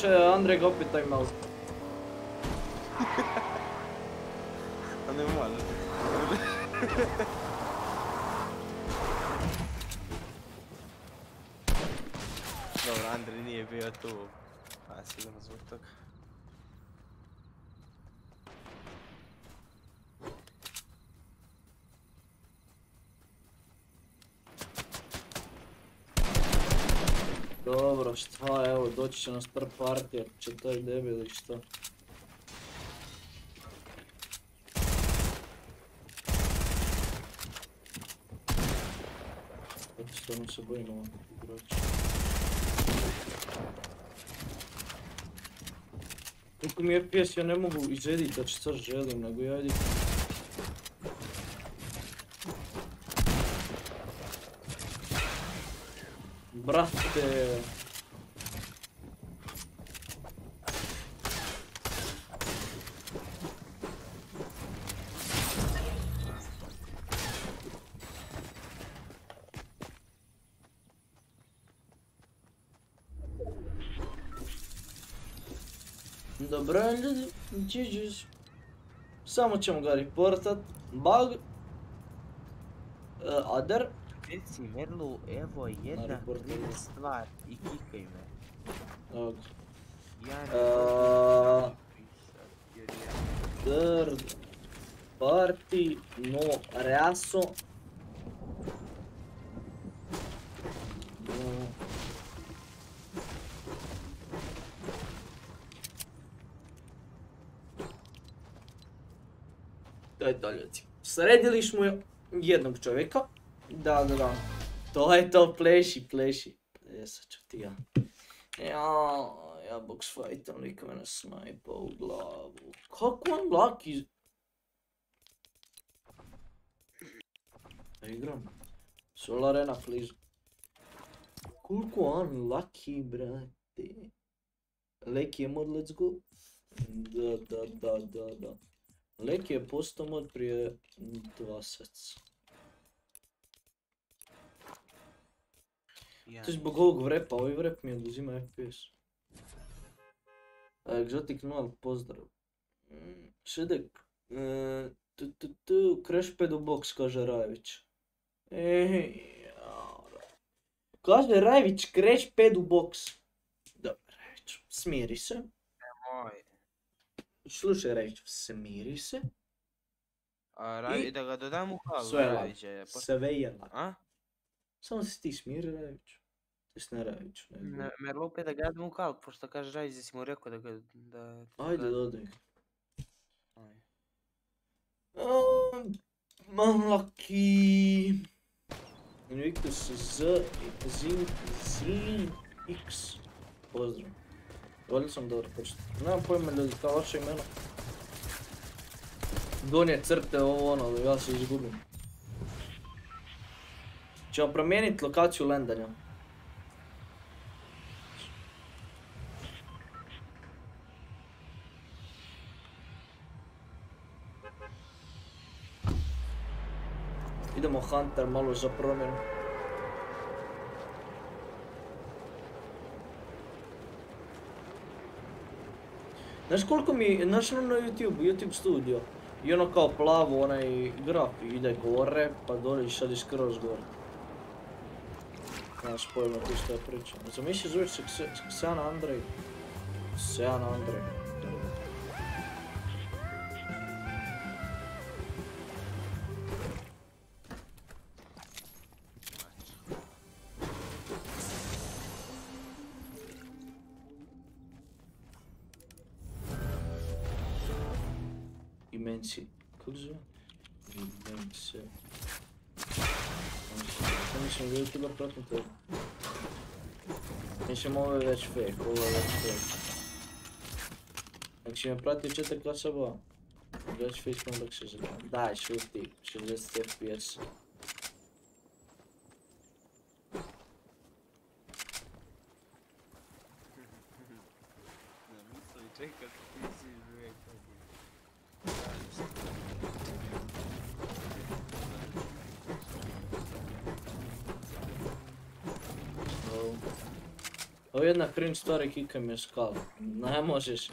Če Andrej opet taj malo. A ne može. tu. A sigurno zbog toga. Dobro, šta, evo, doći će nas prv partija, će taj debil ili šta. Zato stvarno se bojim ovakvih igrača. Koliko mi FPS ja ne mogu iz edita što želim, nego ja edit... Brate... Samo ćemo ga reportat. Bug. Uh, other. Reci Merlu, evo jedna reporteru. kriva stvar i kikaj me. Ok. Ja ne A. mogu pisat, jer ja... Third party no reaso. No. Je ljudi. Sredili smo jednog čovjeka. Da, da, da. To je to, pleši, pleši. Plesat ću ti ja. Ja, ja box fightam, lik me snajpa u glavu. Kako on laki... Da igram. Solar Arena, please. Koliko on lucky, brate. Je mod, let's go. Da, da, da, da, da. Leki je postao mod prije dva seca. Ja To je zbog ovog vrepa, ovaj vrep mi oduzima FPS. Exotic 0, pozdrav. Mm, Šedek, e, tu, tu, tu, Crash Pad u box, kaže Rajević. Kaže Rajević, Crash Pad u box. Dobro, Rajević, smiri se. Moj. Slušaj, Rajević, smiri se. A radi I- da ga dodam u halu, Sve je Rajić je pošto- Sve je lako. A? Samo se ti smiri, Rajević. To jest ne Rajević, nego... Me- Merlo opet da ga dam u halu, pošto kaže Rajić da si mu rekao da ga... Da, Valjda sam dobro početi. Nemam pojma ljudi, kao vaše imena. Donje crte, ovo ono, da ja se izgubim. Ćemo promijeniti lokaciju lendanja. Idemo Hunter malo za promjenu. Znaš koliko mi, znaš ono na YouTube, YouTube studio, i ono kao plavo, onaj graf ide gore, pa dolje i sad je skroz gore. Znaš pojma ti što ja pričam. Zamisli zoveš se Kse- Ksean Andrej. Ksean Andrej. Mislim ovo je već fake, ovo je već fake. Znači me prati 4 klasova. Već fake dok se zagram. Daj, šuti, 60 FPS. Čekaj, ti si rekao. ovo. Ovo je jedna cringe stvari kika mi je skal. Ne možeš.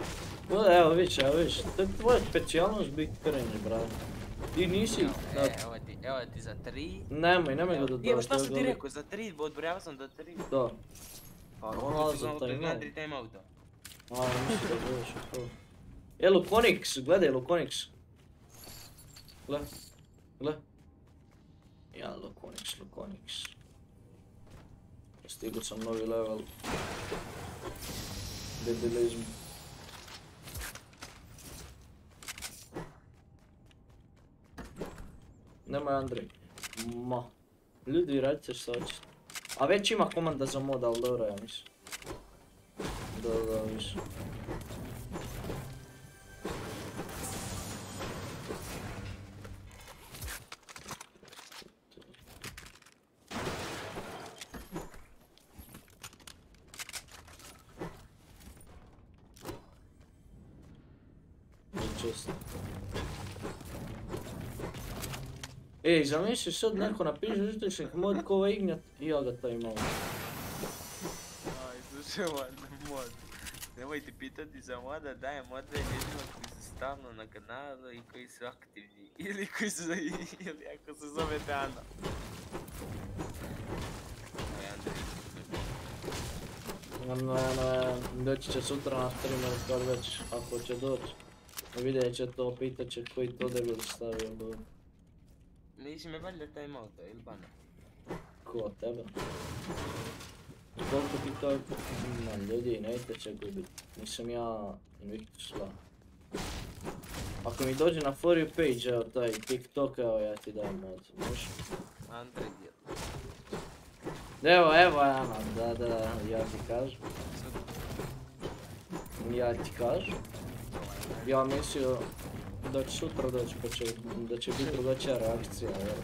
No, evo vidiš, evo vidiš. To je tvoja specijalnost biti cringe, brate. Ti nisi... Evo, e, evo ti, evo ti za tri. Nemoj, nemoj ga dodati. Evo šta sam ti rekao, za tri, odbrojavao sam do tri. Da. Pa ono za za timeout. Nadri timeouta. A, mislim da u to. E, Lukonix, gledaj Lukonix. Gle, gle. Ja, Lukonix, Lukonix. Stigu sam novi level. Debilizmu. Nemoj Andrej. Ma. Ljudi radite šta hoćete. A već ima komanda za mod, ali dobro ja mislim. Da, da, više. Ej, zamisli sad neko napiše uspješnik mod ko ovaj Ignat i ja ga taj imam. Aj, slušaj mod. Nemojte pitati za moda, dajem modve ljudima koji su stalno na kanalu i koji su aktivni. Ili koji su, ili ako se zove Dana. Ne, ne, doći će sutra na streamer kad već, ako će doći. Vidjet će to, pitat će koji to debil stavio Nisi me valjda timeouta ili bana? ko tebe. Koliko ti to ima ljudi, neće će gubit. Nisam ja Invictus. Ako mi dođe na for you page, evo taj TikTok, evo ja ti dajem mod, možeš? Andrej djel. Evo, evo Ana, da, da, ja ti kažem. Ja ti kažem. Ja mislio da će sutra doći, pa će, da će biti drugačija reakcija, jer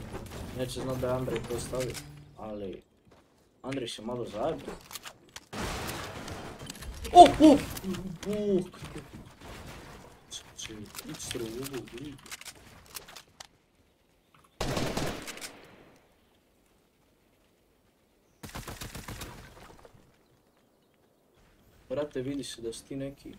neće znat da je Andrej to stavio. Ali, Andrej se malo zajebio. Oh, oh! Uh, It's true, Brate, vidi se da si ti neki...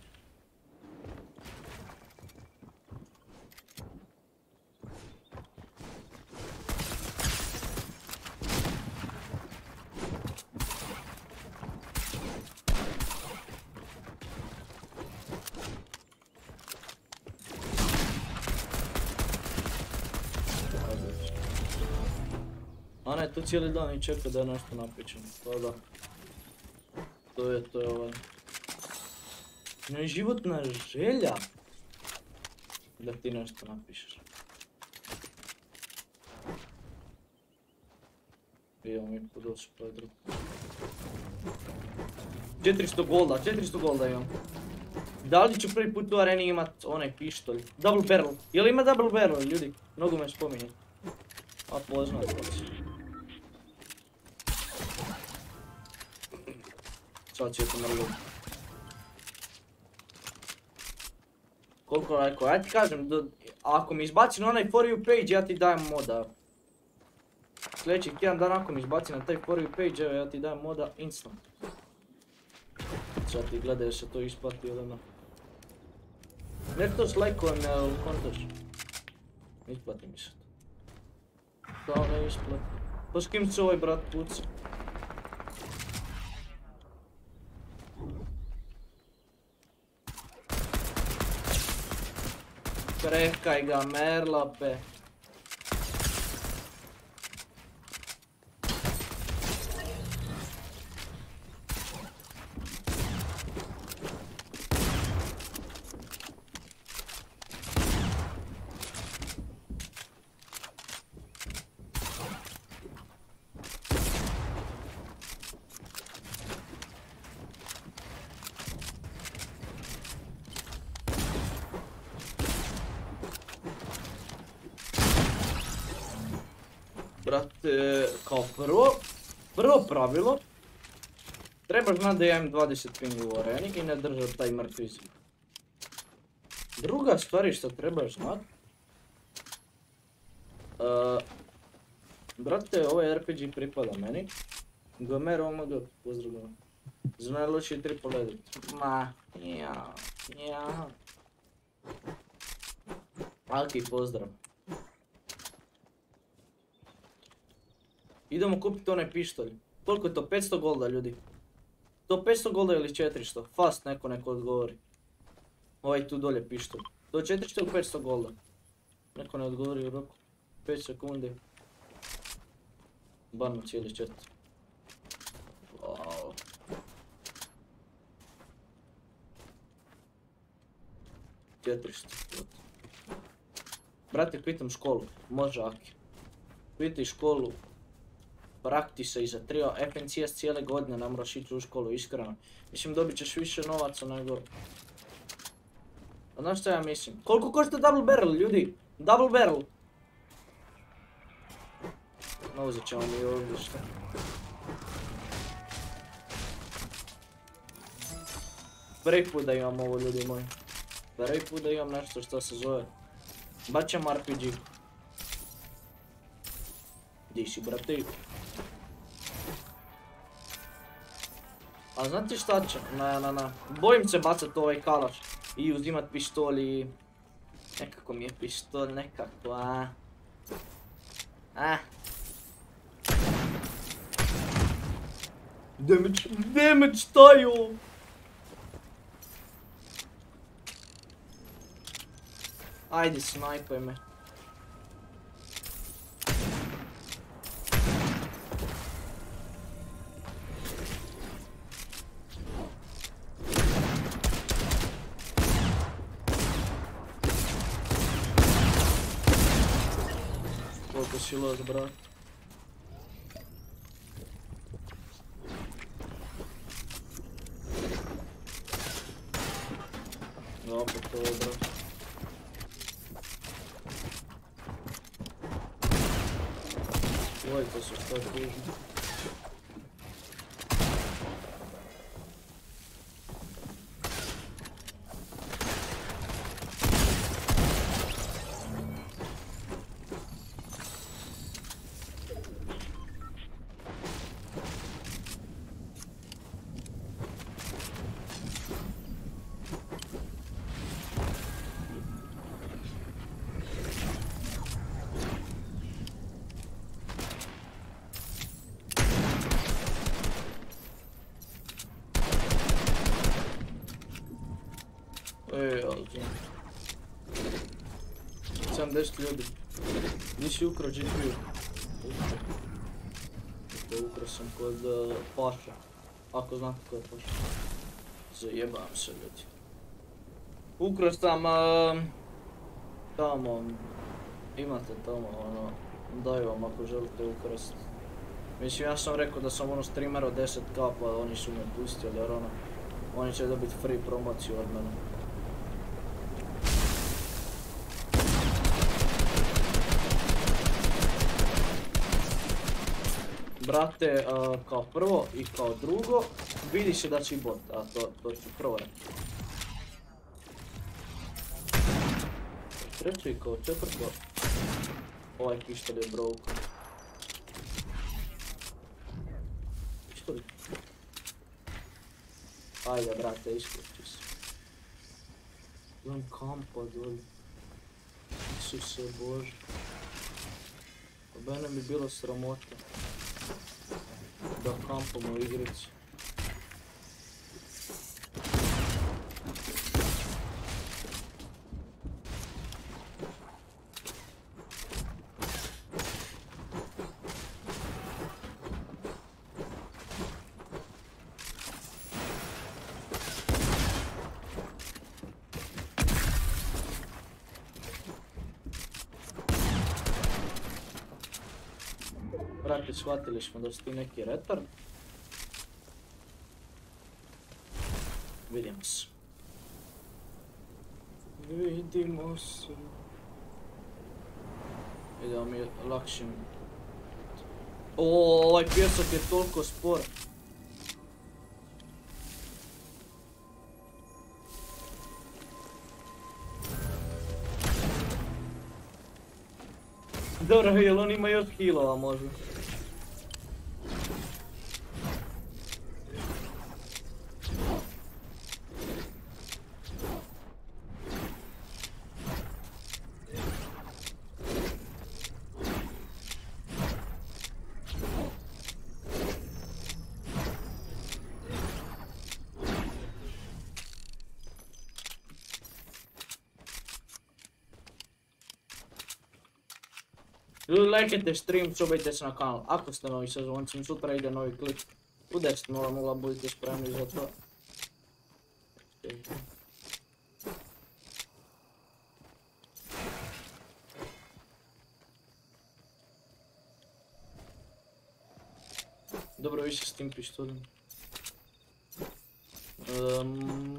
je tu cijeli dan i čeka da ja nešto napičem, to da. To je, to je ovaj. No je životna želja da ti nešto napišeš. Evo mi podosu Pedro. 400 golda, 400 golda imam. Da li ću prvi put u areni imat onaj pištolj? Double barrel. Jel ima double barrel ljudi? Mnogo me spominje. A poznat je mrlu. Koliko rekao, ja ti kažem, do- ako mi izbaci na onaj for you page, ja ti dajem moda. Sljedeći tjedan dan ako mi izbaci na taj for you page, ja ti dajem moda instant. Sad ti gledaj da se to isplati ili ne. Ne to s lajkujem ne u kontaš. Isplati mi se to. Kao ne isplati. Pa s kim se ovaj brat puca? Rehka i ga, merlape. Brate, kao prvo, prvo pravilo, trebaš znat da ja imam 20 pingi u areni i ne držat taj mrtvi zid. Druga stvar je što trebaš znat, uh, brate, ovaj RPG pripada meni Gomer OMG, pozdravljam. Za najlošiji triple edit. Ma, ja, ja. Alki, pozdrav. Idemo kupiti onaj pištolj. Koliko je to? 500 golda ljudi. To 500 golda ili 400? Fast neko neko odgovori. Ovaj tu dolje pištolj. To je 400 ili 500 golda? Neko ne odgovori u roku. 5 sekundi. Bar na cijeli chat. Wow. Brate, pitam školu. Može Aki. Pitaj školu. Prakti se iza trio FNCS cijele godine, ne moraš ići u školu, iskreno. Mislim, dobit ćeš više novaca nego... Znaš što ja mislim? Koliko košta double barrel, ljudi? Double barrel! No, uzet ćemo mi ovdje što. Prvi put da imam ovo, ljudi moji. Prvi put da imam nešto što se zove. Baćam RPG. Di si, brate? A znate šta će? Na, na, na. Bojim se bacat ovaj kalaš i uzimat pištolj i... Nekako mi je pištolj, nekako, a... A. Damage, damage, ovo? Ajde, snajpaj me. Koliko si loš, brat. Opet to je, brat. Oj, to su što tužno. Ej, ali... 70 ljudi. Nisi ukrao GPU. To ukrao sam kod uh, Paša. Ako znate ko je Paša. Zajebam se ljudi. Ukrao sam... Uh, tamo... Imate tamo ono... Daju vam ako želite ukrasti. Mislim ja sam rekao da sam ono streamer od 10k pa oni su me pustili jer ono... Oni će dobiti free promociju od mene. Brate, uh, kao prvo i kao drugo, vidi se da si bot, a to, to ću prvo reći. Treće i kao četvrto, ovaj pištolj je. Pištolj? Ajde, brate, isključi se. Imam kampa dolje. Isuse Bože. Mene bi bilo sramota. Da kampamo u igrici. Brate, shvatili smo da si ti neki retard. Vidimo se. Vidimo se. Idemo mi lakšim. O, ovaj pjesak je toliko spor. Dobro, jel on ima još healova možda? Lajkajte stream, čubajte se na kanal. Ako ste novi sezonci, sutra ide novi klip. U 10.00 budite spremni za to. Dobro, više s tim pištoljem. Um,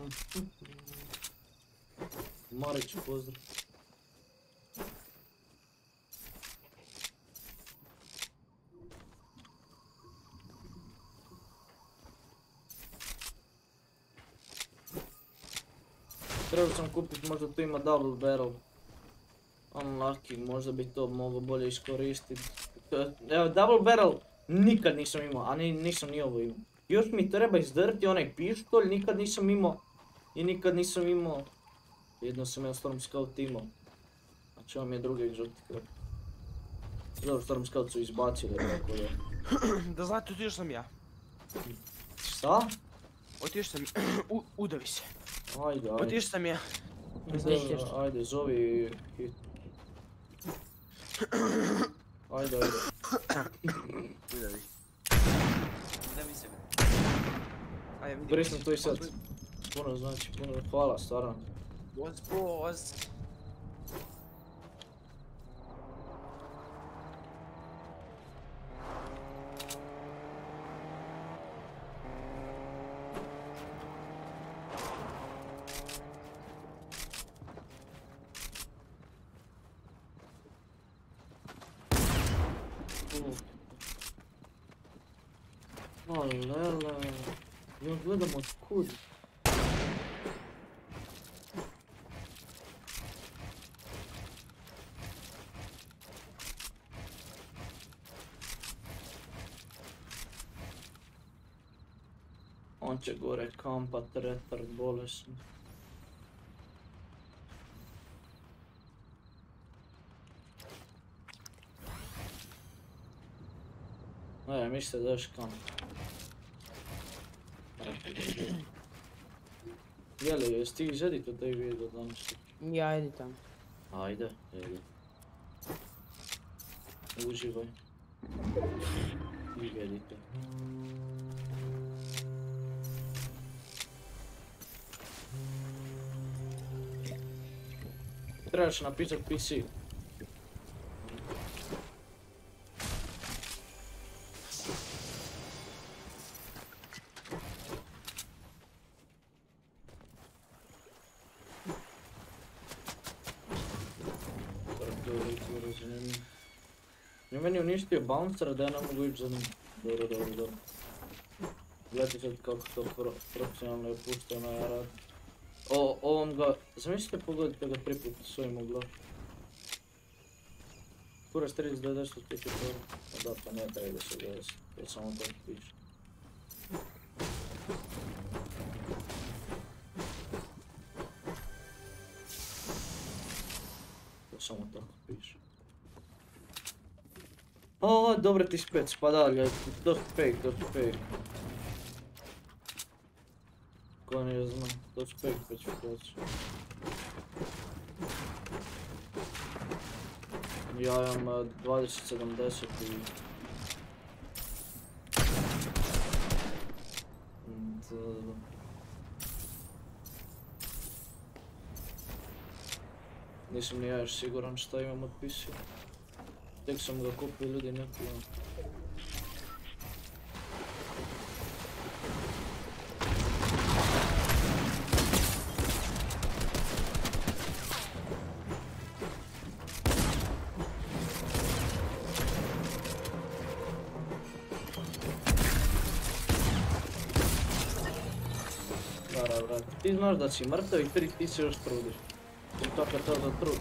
Marić, pozdrav. Sam kupit, možda tu ima double barrel. Unlucky, možda bi to mogao bolje iskoristiti. Evo, double barrel nikad nisam imao, a ni, nisam ni ovo imao. Još mi treba izdrti onaj pištolj, nikad nisam imao. I nikad nisam imao. Jedno sam ja Storm Scout imao. Znači mi je drugi egzotik. Dobro, Storm Scout su izbacili, tako da. Da znate, otišao sam ja. Šta? Otišao sam, udavi se. Ajde, ajde. Otišao sam ja. Ajde, Ajde, zovi hit. Ajde, ajde. Udavi. Da mi se Ajde, vidi. Brisno to i sad. Puno znači, puno hvala, stvarno. Voz, voz. Kampa retard bolesno. Ajaj, mi se daš kam. Jeli, jesi ti izedit od taj video danas? Ja editam. Ajde, jedi. Uživaj. I edite. Trebaš napisat PC. Ne meni uništio bouncer da ja ne mogu ići za njim. Dobro, dobro, dobro. Gledajte sad kako to pro, profesionalno je pušteno ja rad. O, ovom ga, zamislite pogodite ga tri puta svojim uglom. Kurac 30 do 10 tisuća A da, pa nije 30 do 10, jer samo to piše. To samo tako piše. O, dobro ti spec, pa dalje, to fake, to su fake. Ko ne zna, to su fake specifikacije. Ja imam eh, 2070 i... Nisam ni ja još siguran šta imam od. Tek sam ga kupio ljudi neki znaš da si mrtav i tri ti se još trudiš. I to kad to za trud.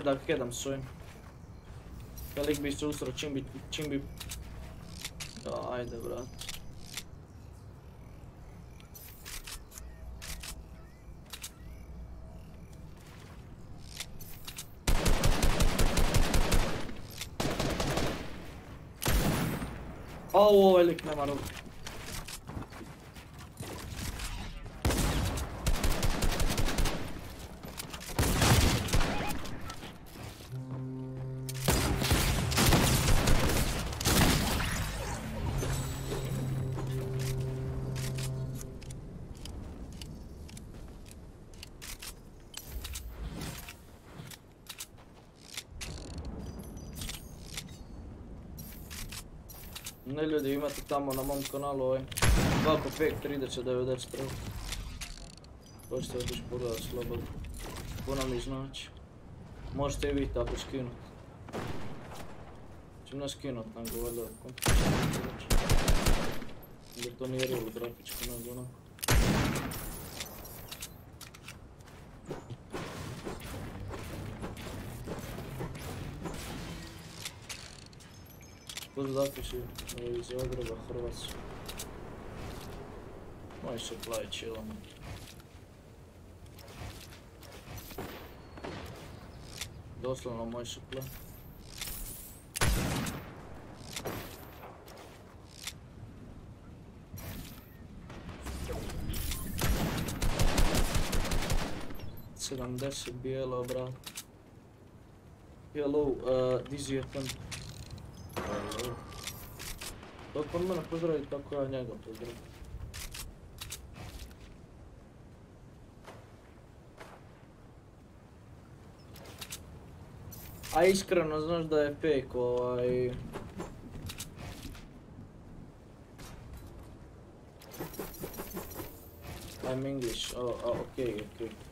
sedaj hedam svojim. Velik bi se usro, čim bi, čim bi... Da, ajde, brat. Au, velik ne maru. Ljudi, imate tamo na mom kanalu ovaj Valko Fake 3091. Možete otići pogledat slobodno. Puno mi znači. Možete i vi tako skinut. Ću ne skinut, nego valjda Jer to nije real grafičko, nego onako. Zapiši iz Zagreba, Hrvatska. Moj plavi chillamo. Doslovno moj supply. Sedamdeset bijelo, brat. Hello, uh, this is your. Dok on mene pozdravi, tako ja njega pozdravim. A iskreno znaš da je fake ovaj... I'm English, oh, oh okay, okay.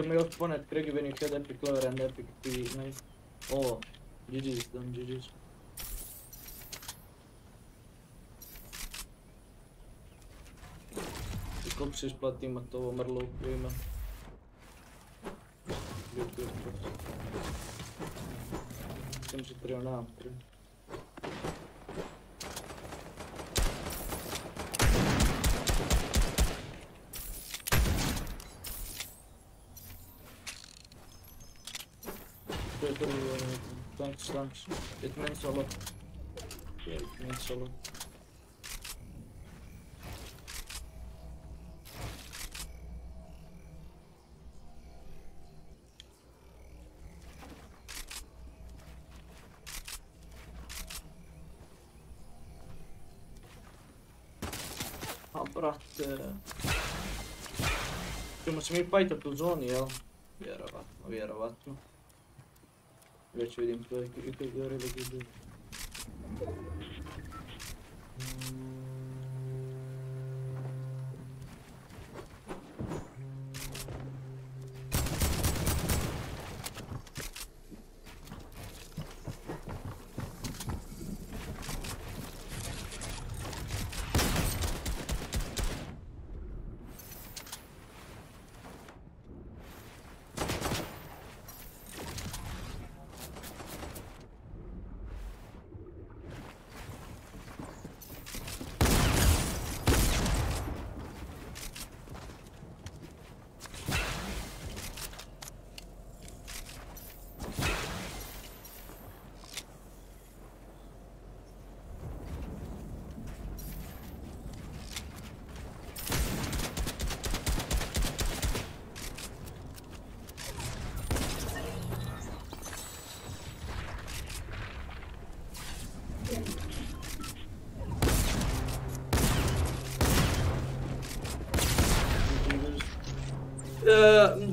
You can make a fun at Craig when you had epic clever and epic P nice. Oh, GG's done, GG's. I koliko se isplati imat ovo mrlo u ime? Good, good, good. Sam se treba nam treba. To je prvi, uh, thanks, thanks. It means a lot. Yeah, it means a lot. A brate... Ćemo se mi fajtat u zoni, jel? Vjerovatno, vjerovatno. Već vidim to i kako gore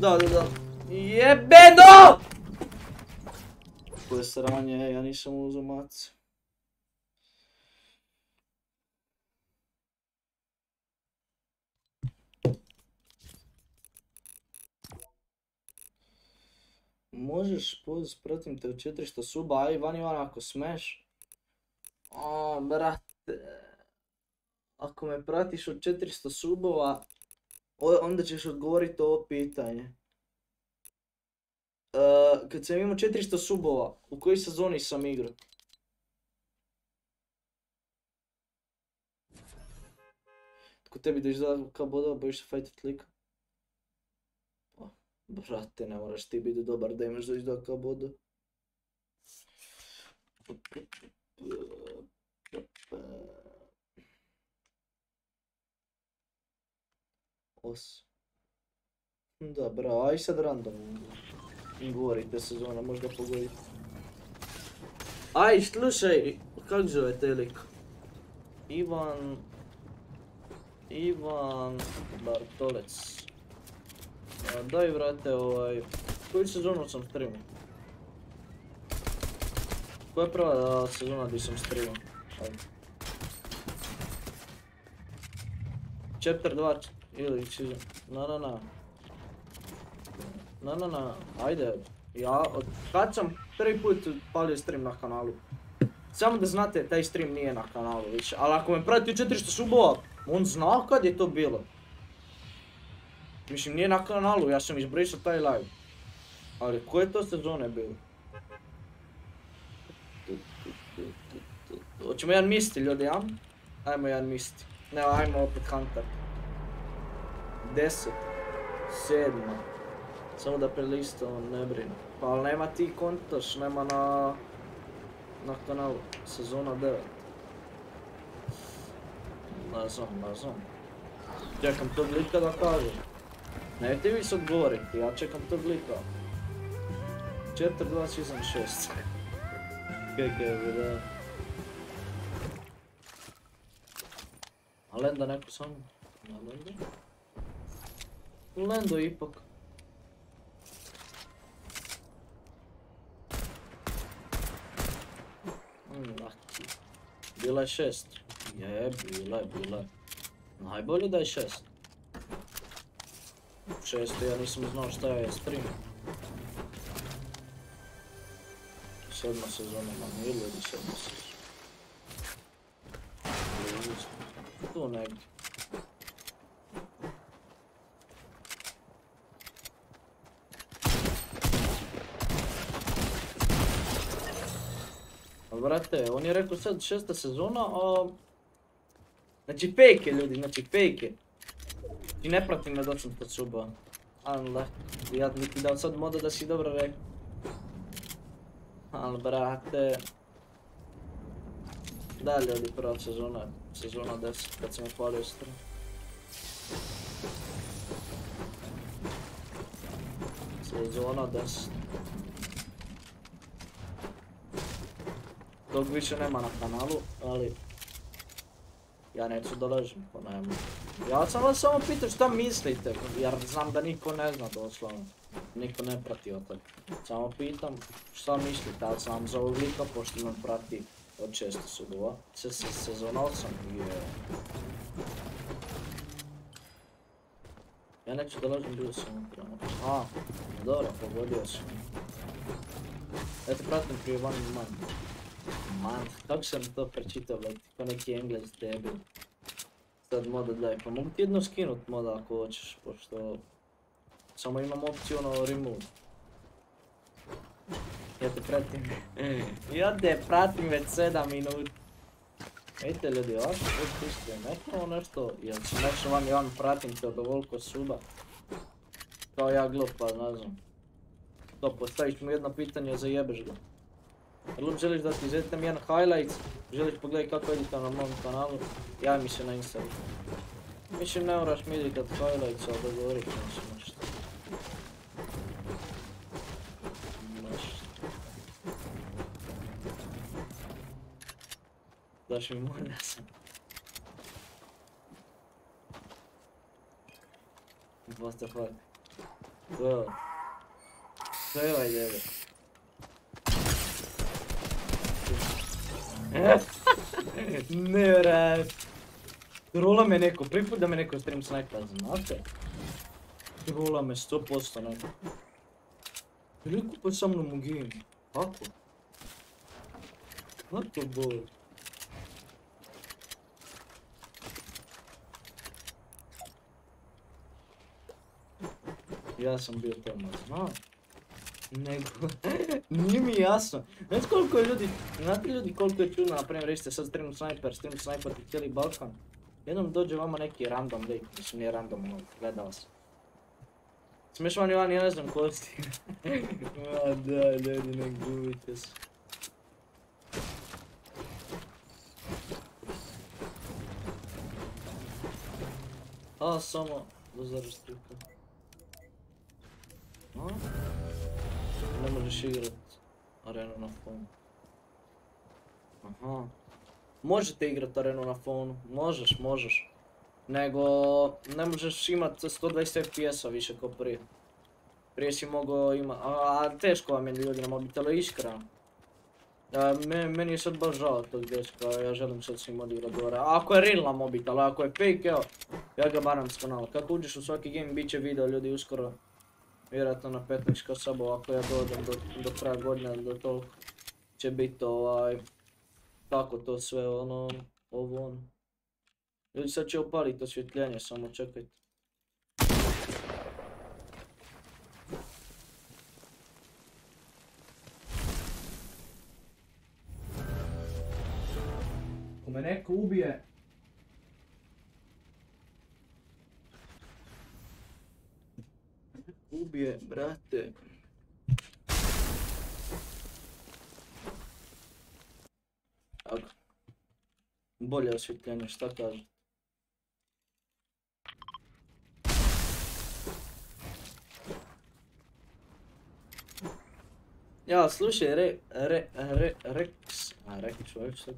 Da, da, da. Jebeno! Koje sranje, e, ja nisam uzao mac. Možeš puz, pratim te u 400 suba, aj Ivan Ivan ako smeš. A, brate. Ako me pratiš u 400 subova, onda ćeš odgovoriti ovo pitanje. E, kad sam imao 400 subova, u kojoj sezoni sam igrao? Tko tebi da izda kao bodova, bojiš se fajtat lika? Pa, brate, ne moraš ti biti dobar da imaš da izda kao bodo. Os. Da, bravo, aj sad random govorite sezona, možda pogodite. Aj, slušaj, kak zove te lik? Ivan... Ivan Bartolec. Daj vrate ovaj... Koju sezonu sam streamao? Koja je prva sezona gdje sam streamao? Ajde. Chapter 2 ili season. Na na na. Na na na. Ajde. Ja od kad sam prvi put palio stream na kanalu. Samo da znate, taj stream nije na kanalu više. Ali ako me prati u 400 subova, on zna kad je to bilo. Mislim, nije na kanalu, ja sam izbrisao taj live. Ali koje to sezone bilo? Hoćemo jedan misti ljudi, ja? Ajmo jedan misti. Ne, ajmo opet Hunter. Deset. Sedma. Samo da prelistamo, ne brini. Pa ali nema ti kontaš, nema na... Na kanalu. Sezona 9. Ne znam, ne znam. Čekam tog lika da kaže. Ne ti vi sad govoriti, ja čekam tog lika. 4, 2, season 6. Kakav je, da. A Lenda neko? Na Lenda? Lendo ipak. Bila je šest. Je, bila je, bila je. Najbolje da je šest. Šesto ja nisam znao šta je stream. Sedma sezona nam ili ili sedma sezona. Tu negdje. Ali brate, on je rekao sad šesta sezona, a... Znači fake je ljudi, znači fake je. I ne pratim me dok sam kod suba. Ali, ja bi ti dao sad moda da si dobro rekao. Ali brate... Da ljudi, prva sezona, sezona 10, kad sam upalio stream. Sezona 10. Tog više nema na kanalu, ali... Ja neću da lažem, pa nema. Ja sam vas samo pitao šta mislite, jer znam da niko ne zna doslovno. Niko ne prati o. Samo pitam šta mislite, ali sam za ovog lika, pošto me prati od često sudova. Se, se, sezona 8 je... Ja neću da lažem, bio sam. A, dobro, pogodio sam. Eto, pratim prije van man. Man, kako sam to pročitao, brate, ko neki engles debil. Sad moda daj, pa mogu ti jedno skinut moda ako hoćeš, pošto... Samo imam opciju ono remove. Ja te pratim. ja te pratim već 7 minuta. Vidite ljudi, ovako već pustite, nekako nešto, jel će nešto vam ja pratim te od ovoliko suba. Kao ja glup, pa ne znam. To, postaviš mu jedno pitanje, zajebeš ga. Jel želiš da ti izvedem jedan highlights, želiš pogledaj kako editam na mom kanalu, javi mi se na Instagram. Mislim ne moraš mi editat highlights, ali dogovorit ćemo se nešto. Daš mi moj sam. What the fuck? To. Je ovaj debe. ne vrat. Trola me neko, prvi put da me neko stream snajpa, znate? Trola me 100% neko. Ili kupaj sa mnom u game. Kako? Kako bol? Ja sam bio tamo, znam. Nego, nije mi jasno. Znate koliko je ljudi, znate ljudi koliko je čudno, na primjer, recite sad stream sniper, stream sniper ti cijeli Balkan. Jednom dođe vama neki random lik, mislim nije random, ono, gleda vas. Smiješ vam Ivan, ja ne znam ko si. Ma daj, ljudi, ne gubite se. A, samo, do zarestrika. A? Možeš igrat arenu na fonu. Aha. Možete igrat arenu na fonu, možeš, možeš. Nego ne možeš imat 120 FPS-a više kao prije. Prije si mogao ima, a, teško vam je ljudi na mobitelu, iskreno. Me- meni je sad baš žao tog dečka, ja želim sad svim odigrat gore. Ako je real na mobitelu, ako je fake, evo, ja ga baram s kanala. Kako uđeš u svaki game, bit će video ljudi uskoro. Vjerojatno na 15 kasabo ako ja dođem do, do kraja godine do toliko će biti ovaj, tako to sve ono, ovo ono. Ljudi sad će upaliti osvjetljenje, samo čekajte. Ako me neko ubije... Ubije, brate. Tako. Bolje osvjetljenje, šta kaže? Ja, slušaj, re, re, re, Rex, a ti-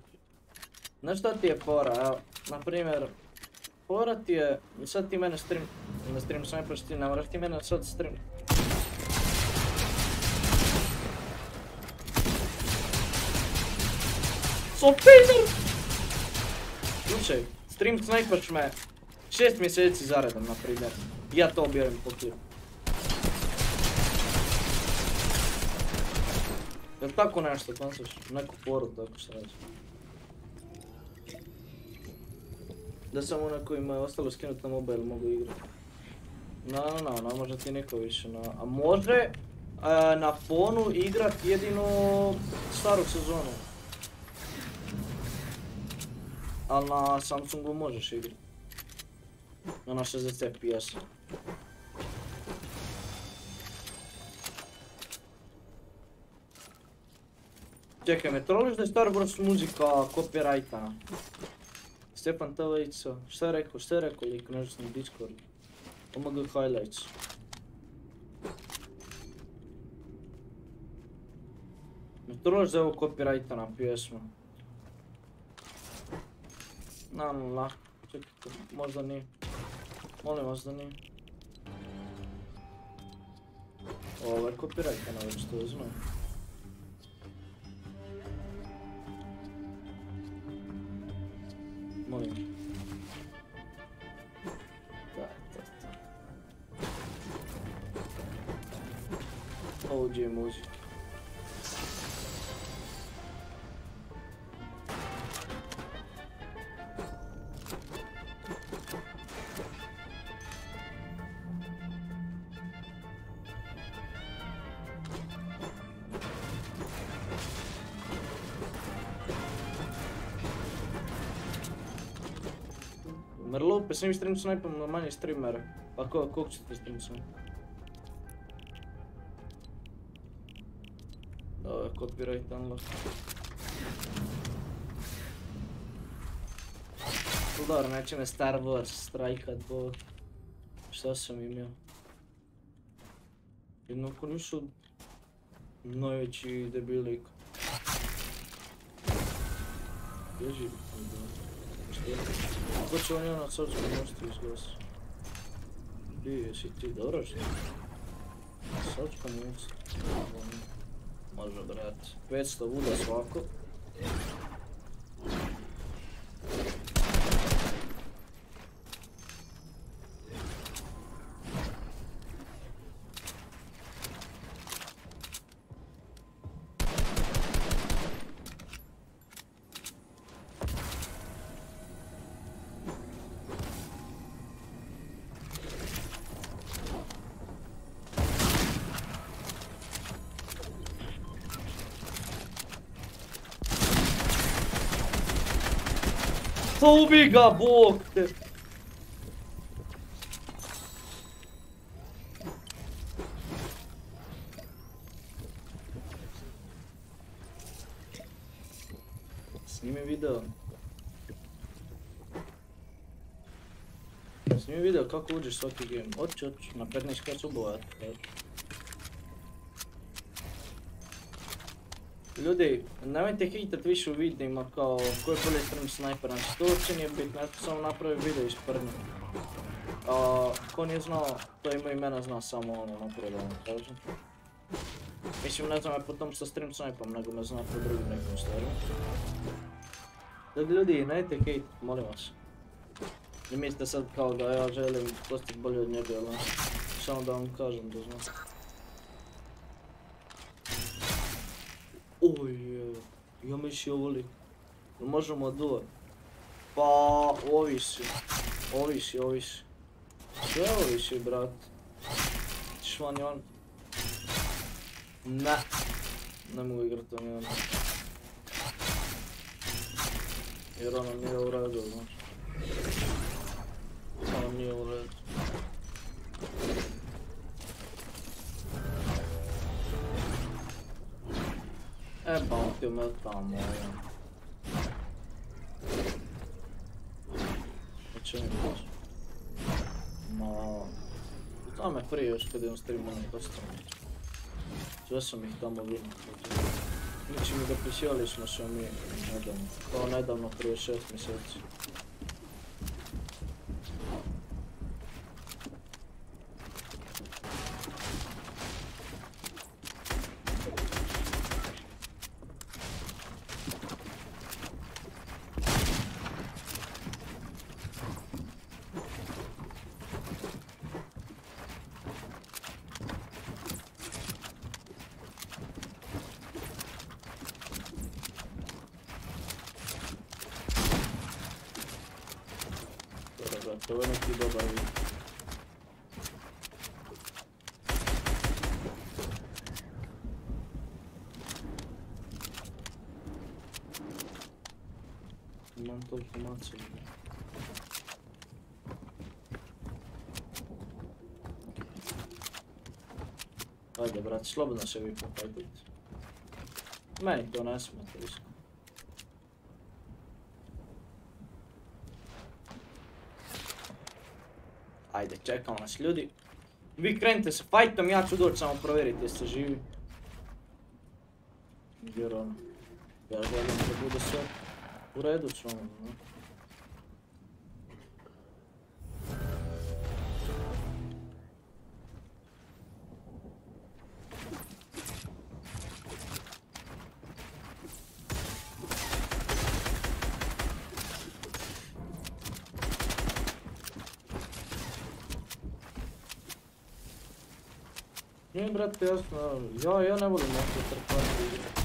Znaš šta ti je fora, evo, na primjer, Хора ти е... Мисля ти ме на стрим. На стрим сме почти. Намръх ти ме на сот стрим. Сопейдър! Слушай, стрим снайпърш ме 6 месеци заредом, например. Я то убирам по клип. Jel tako nešto, koncaš, neko porod, tako što reći. Da samo onaj kojima je ostalo skinuti na mobile mogu igrati. No, no, no, ne može ti niko više na... A može e, na fonu igrat jedino staru sezonu. Ali na Samsungu možeš igrat. Na na 60 FPS. Čekaj, me troliš da je Star Wars muzika copyrightana? Stefan Tavejco, šta je rekao, šta je rekao lik, nešto sam Discord. OMG highlights. Me troliš da je ovo copyrightana pjesma? Na, na, na, čekajte, možda nije. Molim vas da nije. Ovo je copyrightana već to znam. Molim. Da, da, da. Ovdje je muzika. Merlo, pa sam stream snipam na manje streamera. Pa ko, koliko ćete stream snipam? Ovo copyright unlock. Dobro, neće me Star Wars strajkat, bo... Šta sam imao? Jednako nisu najveći debilik. Bježi. Je? Kako će on ja na srpskom mostu izglasati? Di jesi ti, dobro što? Na srpskom mostu. Može brat. 500 vuda svako. Pa ubi ga, bog te! Snimi video. Snimi video kako uđeš svaki game. Oći, oći, na 15 kad su boja. Ljudi, nemojte hitat više u videima kao ko je bolje stream snajper, znači to uopće nije bitno, ja samo napraviti video iz prdnje. Ko nije znao, to ima imena zna samo ono, napravo da vam kažem. Mislim, ne znam ja po tom što stream snajpom, nego me zna po drugim nekim stvarima. Dakle, ljudi, nemojte hejt, molim vas. Ne mislite sad kao da ja želim postati bolje od njega, ali samo da vam kažem da znam. Ja misli ovoli. Možemo duo. Pa, ovisi. Ovisi, ovisi. Sve ovisi, brat. Ćeš van i on? Ne. Ne mogu igrat on i on. Jer ono nije u redu, znaš. Ono nije u redu. É bom ter o meu tamanho. Deixa eu ver. Ma... To me prije još kad imam streamao dosta. Sve sam ih tamo vidio. Znači mi dopisivali smo se mi nedavno. Kao nedavno prije šest mjeseci. Dobro, brate, ovo je neki dobar vid. Imam toliko maca. Ajde, brate, slobodno se vi popajtujte. Meni to ne smeta isko. Ajde, čekamo nas ljudi. Vi krenite se fajtom, ja ću doći samo provjeriti jeste živi. Jer ono, ja želim da bude sve u redu s no. Nije brate jasno, ja, ja ne volim ovdje trpati.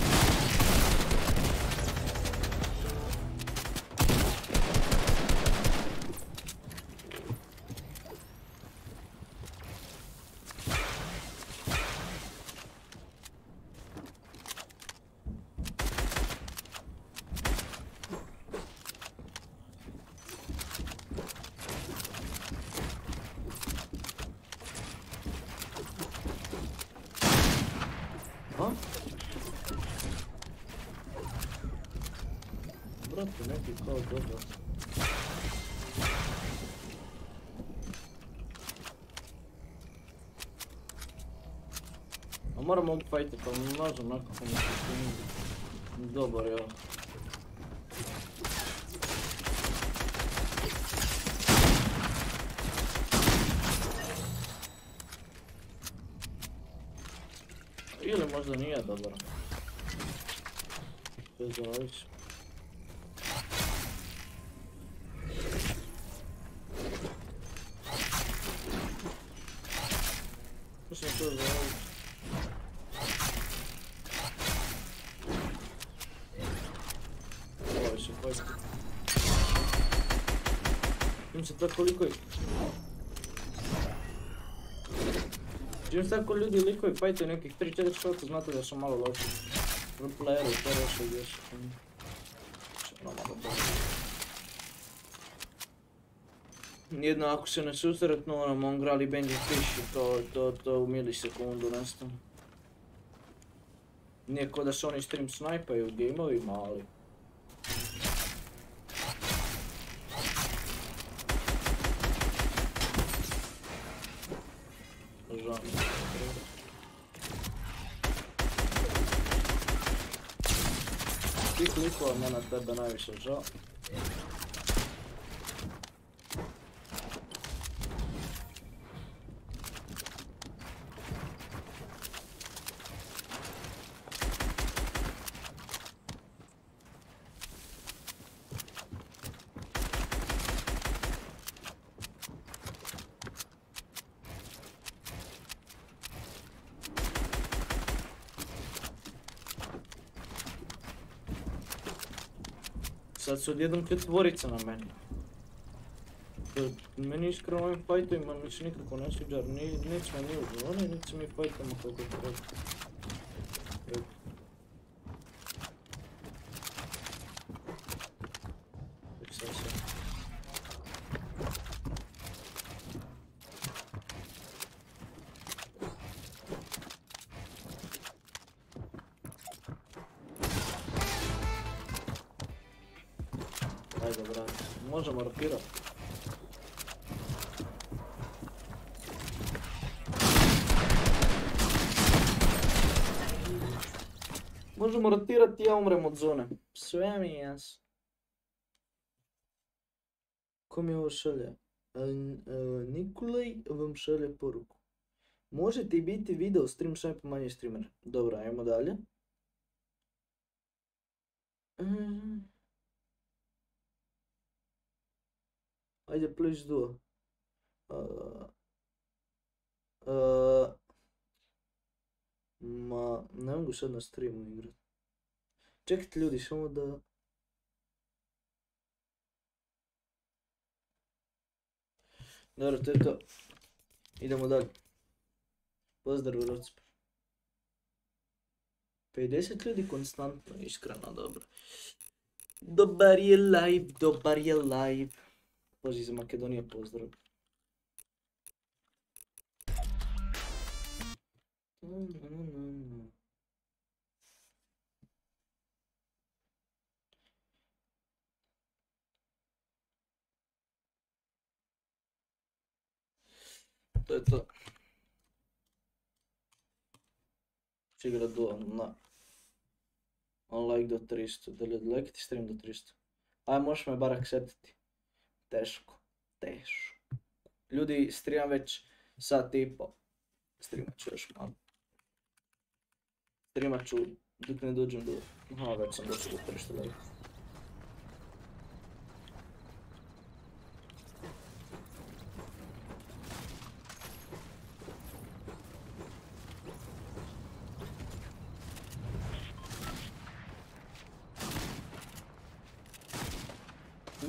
A? Brate, neki kao dobro. A moram mogu fajti, pa možem nekako mi se dobar, ja. Ili možda nije dobar. Bez zavisi. To koliko je... Čim tako ljudi likovi fajtaju nekih 3-4 šota, znate da su malo loši. Pro playeri, to je još gdje su. Jedno ako se ne susretnu, ono, on grali Benji Fish to, to, to u milisekundu nestane. Nije ko da se oni stream snajpaju u gameovima, ali... Žao mi je. Tih likova mene tebe najviše žao. се огледам като творица на мен. Като мен искрено им файта, имам лично никакво, не си джар, не сме ни отговорни, не си ми файта, ма колко трябва. Е. ja umrem od zone. Sve mi je jasno. Ko mi ovo šalje? E, e, Nikolaj vam šalje poruku. Možete i biti video stream sniper manje streamer. Dobro, ajmo dalje. Mm. Ajde, please do. Ma, ne mogu sad na streamu igrat. Čekajte ljudi, samo da... Dobro, to je to. Idemo dalje. Pozdrav Rocper. 50 ljudi konstantno, iskreno dobro. Dobar je live, dobar je live. Bože, iz Makedonije pozdrav. To je to. Će igrat duo na... On like do 300, da li odlekiti stream do 300? Aj, možeš me bar acceptati. Teško, teško. Ljudi, streamam već sat i po. Streamat ću još malo. Streamat ću dok ne dođem do... Aha, već sam došao do 300 lajka.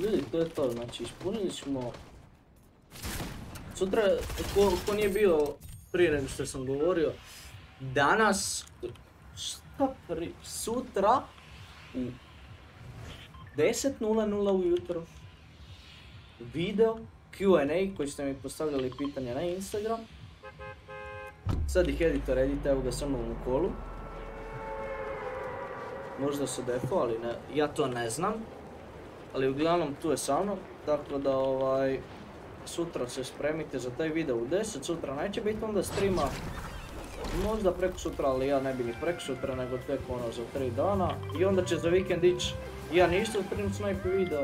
Ljudi, to znači ispunili smo... Sutra, ko, ko nije bio prije nego što sam govorio, danas, šta pri, sutra u 10.00 ujutro video Q&A koji ste mi postavljali pitanja na Instagram. Sad ih editor edita, evo ga samo u kolu. Možda se defo, ali ne, ja to ne znam. Ali uglavnom tu je sa mnom, tako da ovaj, sutra se spremite za taj video u 10, sutra neće biti onda streama, možda preko sutra, ali ja ne bi ni preko sutra, nego tek ono za 3 dana. I onda će za vikend ići, ja ništa stream snipe video.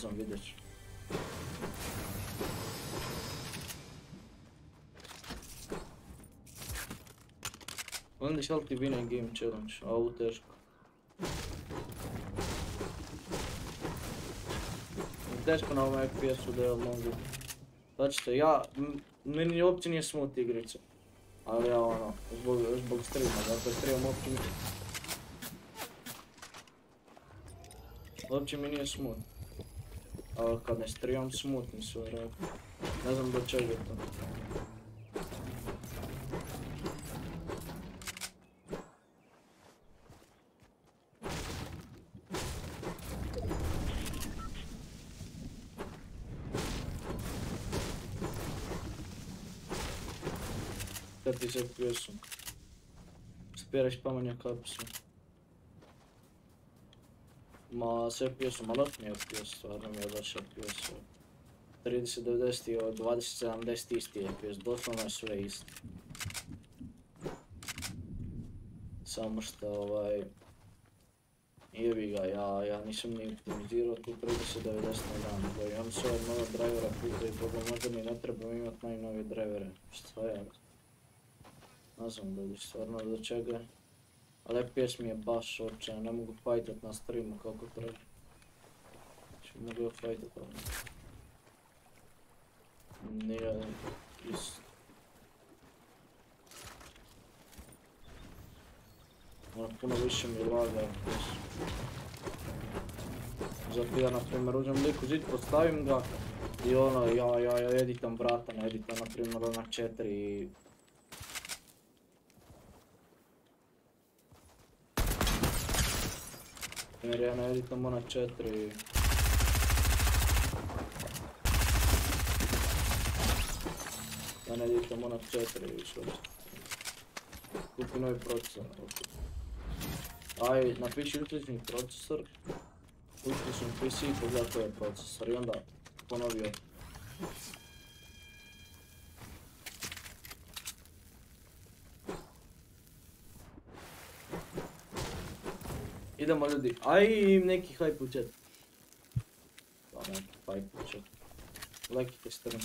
Nazvam vidjet ću. Onda šal ti win a game challenge, a ovo teško. Teško na ovom FPS-u da je mogu. Znači ja, meni uopće nije smooth igrica. Ali ja ono, zbog, zbog streama, dakle stream uopće mi... Uopće mi nije smooth. A kad ne streamam smutni su vjerojatno. Ne znam do čega je to. Kad ti se FPS-om? Spiraš pamanja kapsu. Ma s FPS-om, ali otmi FPS, stvarno mi je baš FPS. 3090 i ovo 2070 isti FPS, doslovno je sve isto. Samo što ovaj... Jebi ga, ja, ja nisam ni optimizirao tu 3090 na dan, nego imam sve nove drivera puta i toga možda mi ne trebam imat najnovije drivere. Šta je? Ne da bi stvarno do čega je. Ali FPS mi je baš očajan, ne mogu fajtat na streamu kako treba. Znači mogu ja fajtat ali... Nije isto. Ono puno više mi laga FPS. Zato ja na primjer uzmem lik u zid, postavim ga i ono ja, ja, ja editam vrata na editam na primjer onak 4 Jer ja ne editam ona četiri. Ja ne editam ona četiri što Kupi novi procesor. Aj, napiši uključni procesor. Uključni PC i pogledaj koji je procesor i onda ponovi opet. Idemo ljudi, aj neki hype u chat. Da, neki hype u chat. Stream.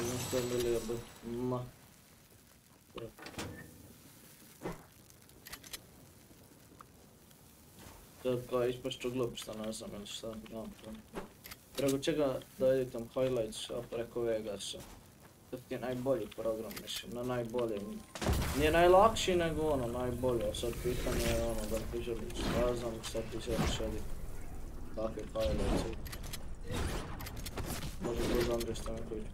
Idem što je To kao ispašću glup šta ne znam ili šta, nemam pojma. Preko čega da editam highlights, a preko Vegasa. To ti je najbolji program, mislim, na najbolji. Nije najlakši nego ono, najbolji, a sad pitanje je ono da ti želiš, ja znam šta ti želiš edit. Kakve highlights. Može bez Andrej Stanković.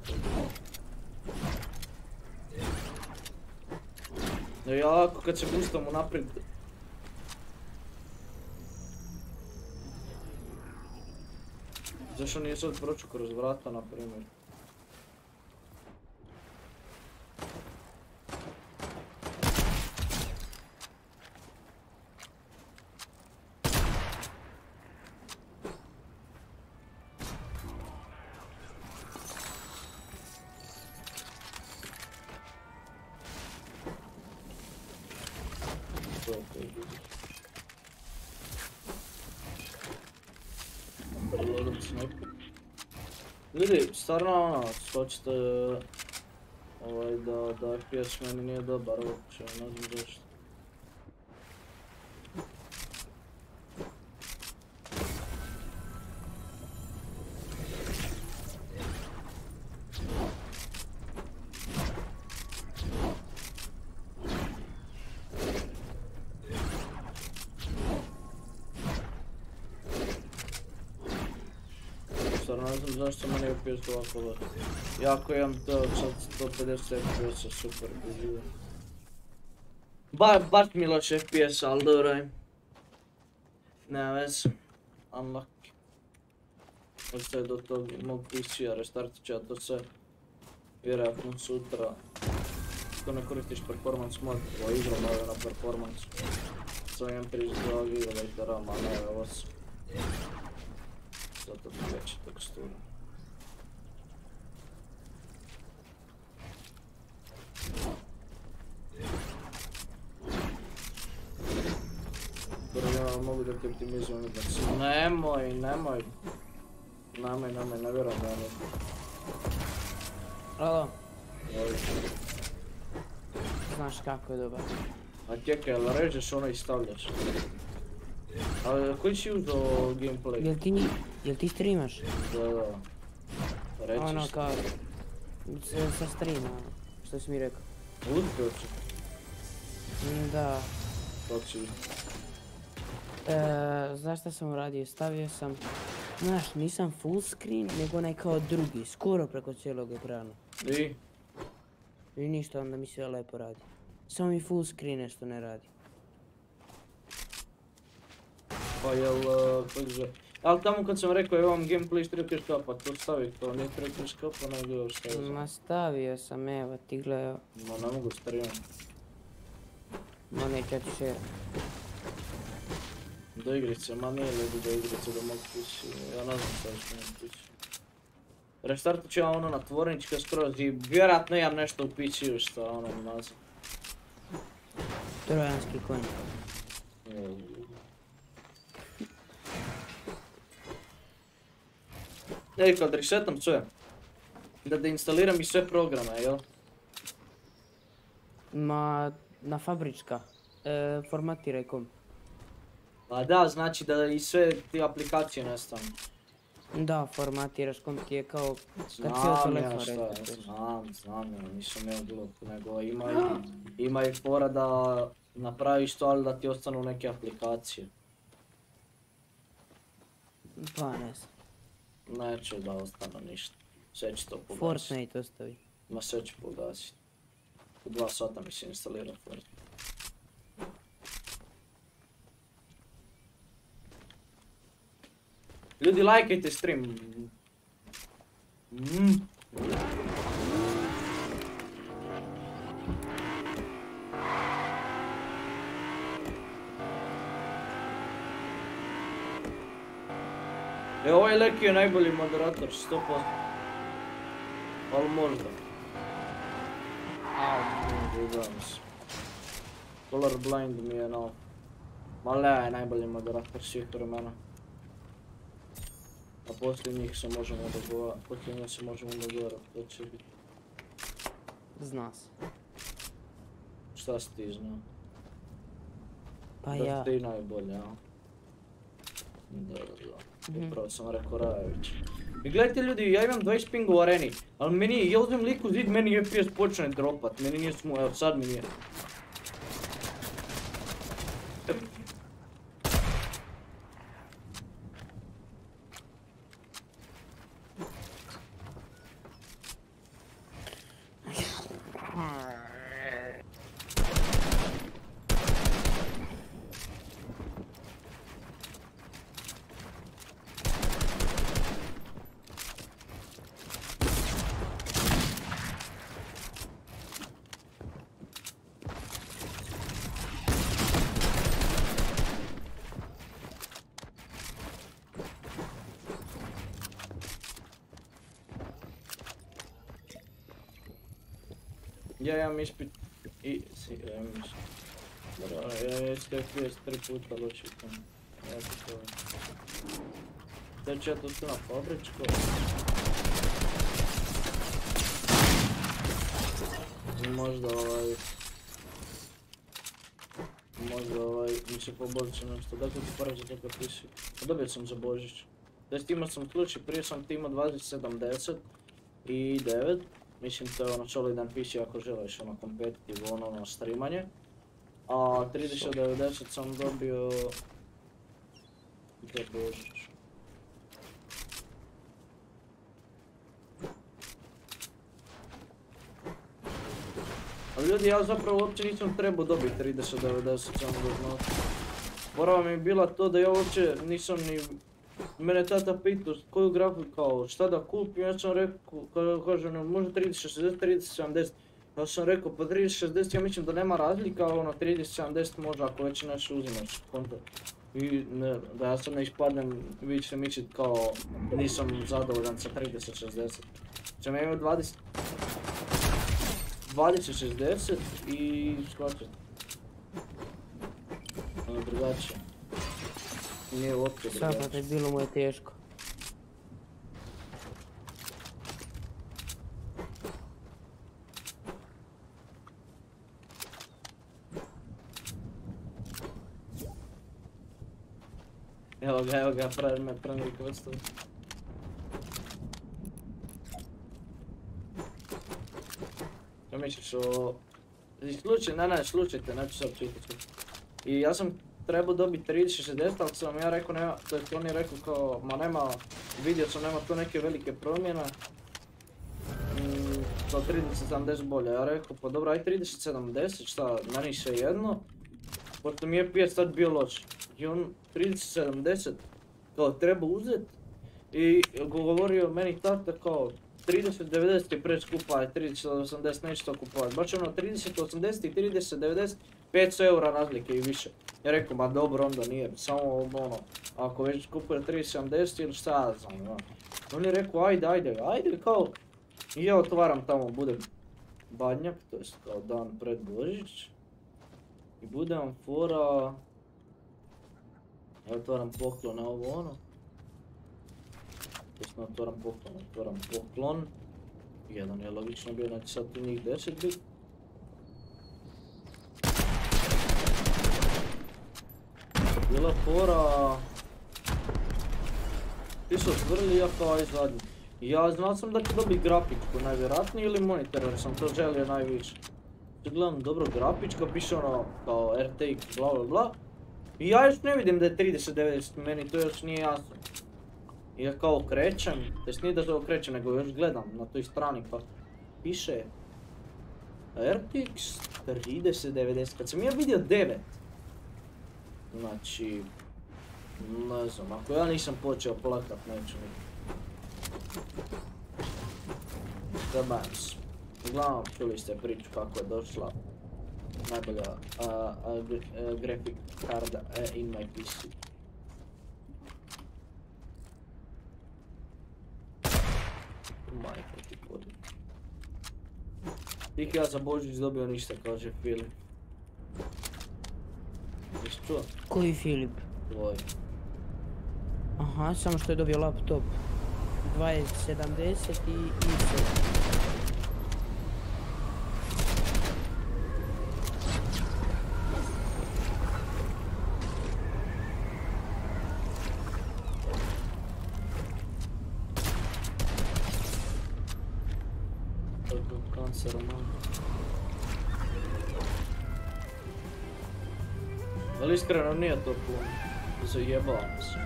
No jako kad se boostam unaprijed. Zdaj šel nisem odpročil kroz vrata, na primer. Stvarno ono, hoćete ovaj, da FPS meni nije dobar uopće, ne znam zašto. FPS ovako loš. Jako imam to sad 150 FPS super uživo. Ba, baš mi loš FPS, ali dobro je. Nema veze. Unlucky. Ostaje do tog mog PC-a, restartit ću ja to sve. Vjerojatno sutra. Ako ne koristiš performance mod, ovo igra malo na performance. Samo imam 32 GB RAM, a ne 8. Zato ti veća tekstura. Dobro, ja mogu da ti optimizujem utakmicu. Nemoj, nemoj. Nemoj, nemoj, ne vjerujem da ne. Alo, znaš kako je dobar. A čekaj, jel režeš ono i stavljaš? A koji si uzao gameplay? Jel ti, ni- jel ti streamaš? Da, da. Pa Reći Ono kao, sa streama, što si mi rekao. Uspio će. Mm, Da, Kako si? E, znaš šta sam uradio? Stavio sam, znaš, nisam full screen, nego onaj kao drugi, skoro preko cijelog ekrana. I? I ništa, onda mi sve lepo radi. Samo mi full screen nešto ne radi. Pa jel, uh, zove? Ali tamo kad sam rekao evo vam gameplay striker kapa, to stavi to, nije striker kapa, nego još stavio Ma stavio sam, evo ti gledao, Ma ne mogu streamati. ma neće ti. Do igrice, ma nije ljudi do igrice da mogu kući, ja ne znam šta što ne kući. Restartat ću ja ono na tvornička skroz i vjerojatno imam nešto u PC-u šta ono nazvam. Trojanski konj. Ej, kad resetam sve, da deinstaliram i sve programe, jel? Ma, na fabrička. E, formatiraj kom. Pa da, znači da i sve ti aplikacije nestanu. Da, formatiraš kom ti je kao, kad Znam ja telefon znam, znam ja, nisam ja glup, nego ima i, ima i fora da napraviš to, ali da ti ostanu neke aplikacije. Pa ne znam. Neće da ostane ništa. Sve će to pogasiti. Fortnite ostavi. Ma sve će pogasiti. U dva sata mi se instalira Fortnite. Ljudi, lajkajte stream. Mm. E, ovaj Leki je najbolji moderator, 100%. Ali možda. Vidim se. Colorblind mi je no. Ma Lea je najbolji moderator svih vremena. A poslije njih se možemo dogovarati, poslije njih se možemo dogovarati, to će biti. Zna se. Šta si ti znao? Pa da ja. ti najbolje, a? Da, da, da. Mhm. Upravo sam rekao Rajović. I gledajte ljudi, ja imam 20 pinga u areni, ali meni, ja uzmem liku zid, meni FPS počne dropat, meni nije smo, evo sad mi nije. Ja imam ispit i si, ja imam ispit. Dobro, ja imam ispit FPS tri puta loši tam. Ja ti to... Sad ću ja to sve na fabričko. I možda ovaj... Možda ovaj, mi se poboljša nešto. Dakle ti pare za to pisi. A dobio sam za Božić. Test imao sam slučaj, prije sam ti imao 2070 i 9. Mislim to je ono solidan PC ako želiš ono competitive ono, ono streamanje. A 3090 sam dobio... Gdje je Božić? Ali ljudi, ja zapravo uopće nisam trebao dobiti 3090, samo da znate. Mi je bila to da ja uopće nisam ni... Mene tata pitao koju grafiku kao šta da kupim, ja sam rekao, ka- kaže ono, može 3060, 3070. Ja sam rekao, pa 3060 ja mislim da nema razlika, ali ono 3070 može ako već nešto uzimaš konto. I ne, da ja sad ne ispadnem, vi ćete mislit kao nisam zadovoljan sa 3060. Sam ja imao 20... 2060 i shvaćate. Ono drugačije. Nije uopće drugačije. je bilo mu je teško. Evo ga, evo ga, pravi me prvi kostum. Što misliš o... Slučaj, ne, ne, slučajte, neću sad čitati. I ja sam trebao dobiti 30-60, ali sam ja rekao, nema, to je on je rekao kao, ma nema, vidio sam, nema tu neke velike promjene. Mm, to 30-70 bolje, ja rekao, pa dobro, aj 30-70, šta, meni sve jedno. Pošto mi je FPS tad bio loš. I on 30-70, kao treba uzet. I govorio meni tata kao, 30-90 je preskupa, a 30-80 neće to kupovat. Baš ono 30-80 i 30-90, 500 eura razlike i više. Ja rekao, ma dobro onda nije, samo ono, ako već kupuje 30-70 ili šta ja znam. On je rekao, ajde, ajde, ajde, kao, i ja otvaram tamo, bude badnjak, to jest kao dan pred Božić. I bude vam fora, ja otvaram poklon na ovo ono. Jasno, otvaram poklon, otvaram poklon. Jedan je logično bio, znači sad tu njih 10 bit. Bila fora... Ti su otvorili ja kao aj zadnji. Ja znao sam da ću dobiti grafičku najvjerojatnije ili monitor jer sam to želio najviše. Gledam dobro grafička, piše ono kao RTX bla bla bla. I ja još ne vidim da je 3090, meni to još nije jasno. I ja kao okrećem, to nije da to okrećem, nego još gledam na toj strani pa piše RTX 3090, kad sam ja vidio 9. Znači, ne znam, ako ja nisam počeo plakat, neću nikad. Zabavim Uglavnom, čuli ste priču kako je došla najbolja uh, graphic card uh, in my PC. Majko ti podi. Tih ja za Božić dobio ništa, kaže Filip. Jesi čuo? Koji Filip? Tvoj. Aha, samo što je dobio laptop. 2070 i i 7. Iskreno nije to puno. Zajebavam se.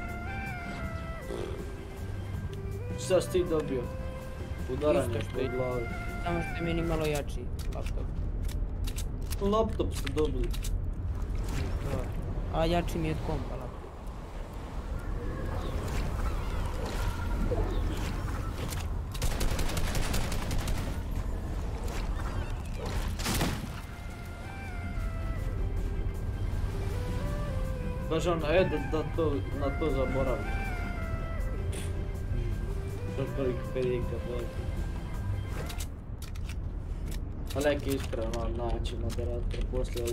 Šta si ti dobio? Udaranje po glavi. Samo što je meni malo jači laptop. Laptop ste dobili. A jači mi je od kompa laptop. Kaže on, e, da, da to, na to zaboravim. To koliko pedika dođe. A neki iskreno naći moderator poslije,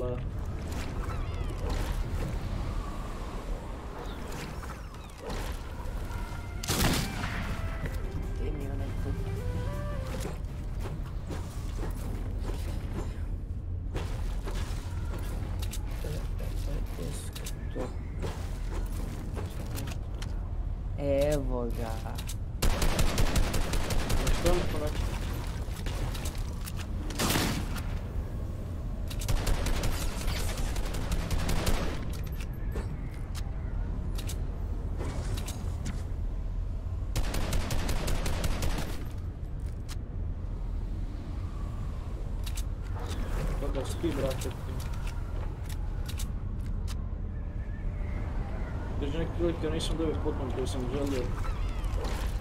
nisam dobio poklon koji sam želio.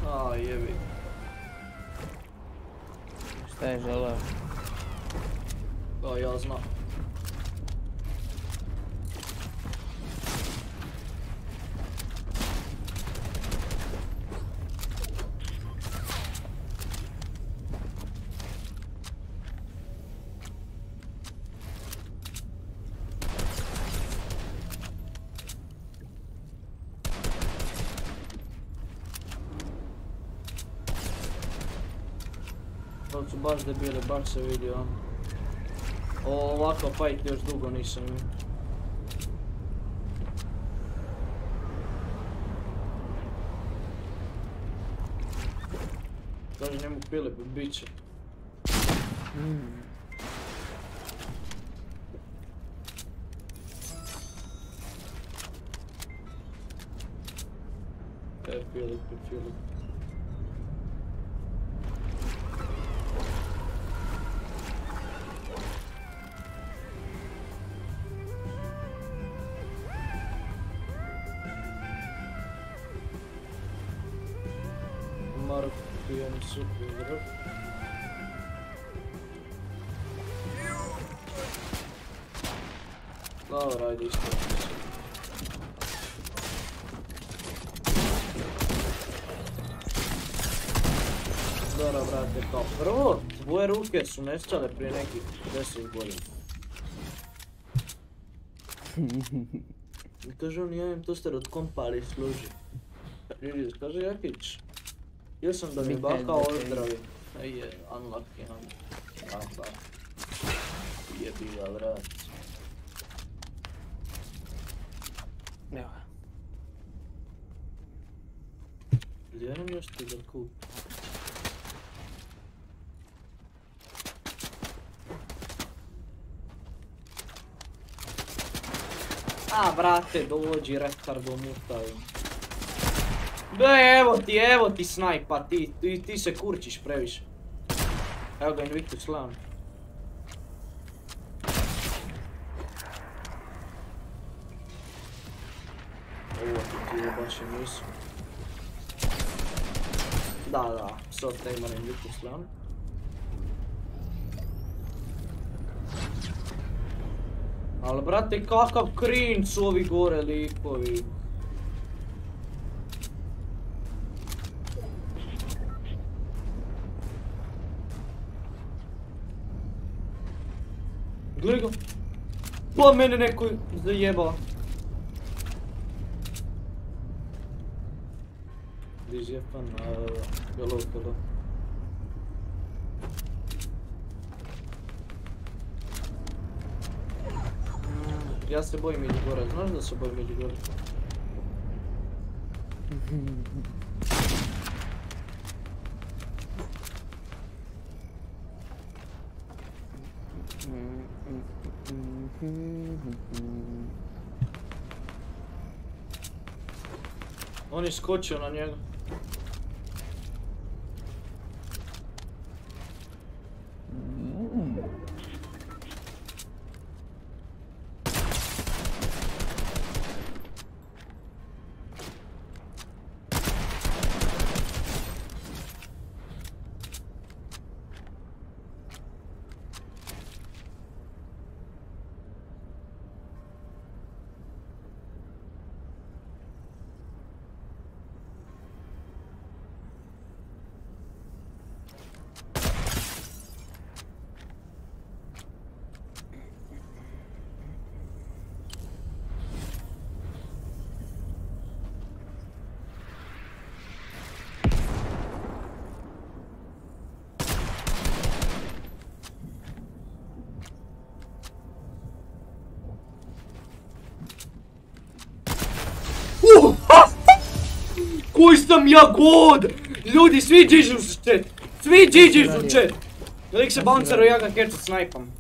A, jebi. Šta je želeo? A, ja znam. možda bile, baš se vidi ono. Ovako fight još dugo nisam imao. Kaže njemu pile, bit će. Hmm. Filip, Filip. Super. Dobro, ajde isto. Dobro, brate, kao prvo, tvoje ruke su nestale prije nekih 10 godina. I kaže on, ja im toster od kompa, ali služi. Riris, kaže Jakić, ja sam da mi baka ozdravi. Ej, je, unlucky, un... Aha. Jebi ga, vrat. Evo ga. Gdje nam još ti da kup? A, brate, dođi, retardo mutaju. Be, evo ti, evo ti snajpa, ti, ti, ti se kurčiš previše. Evo ga Invictus Lan. Ovo ti ti je baš i nisu. Da, da, sad na Invictus Lan. Ali brate, kakav cringe su ovi gore likovi. Gle ga. Pa mene neko zajebao. Diži je pan, galo, galo. Ja se bojim ići gore, znaš da se bojim ići On je skočio na njega. Uh, ha! Koji sam ja god! Ljudi, svi džiđu su chat! Svi džiđu su chat! Lik se bouncero, ja ga kercu snajpam.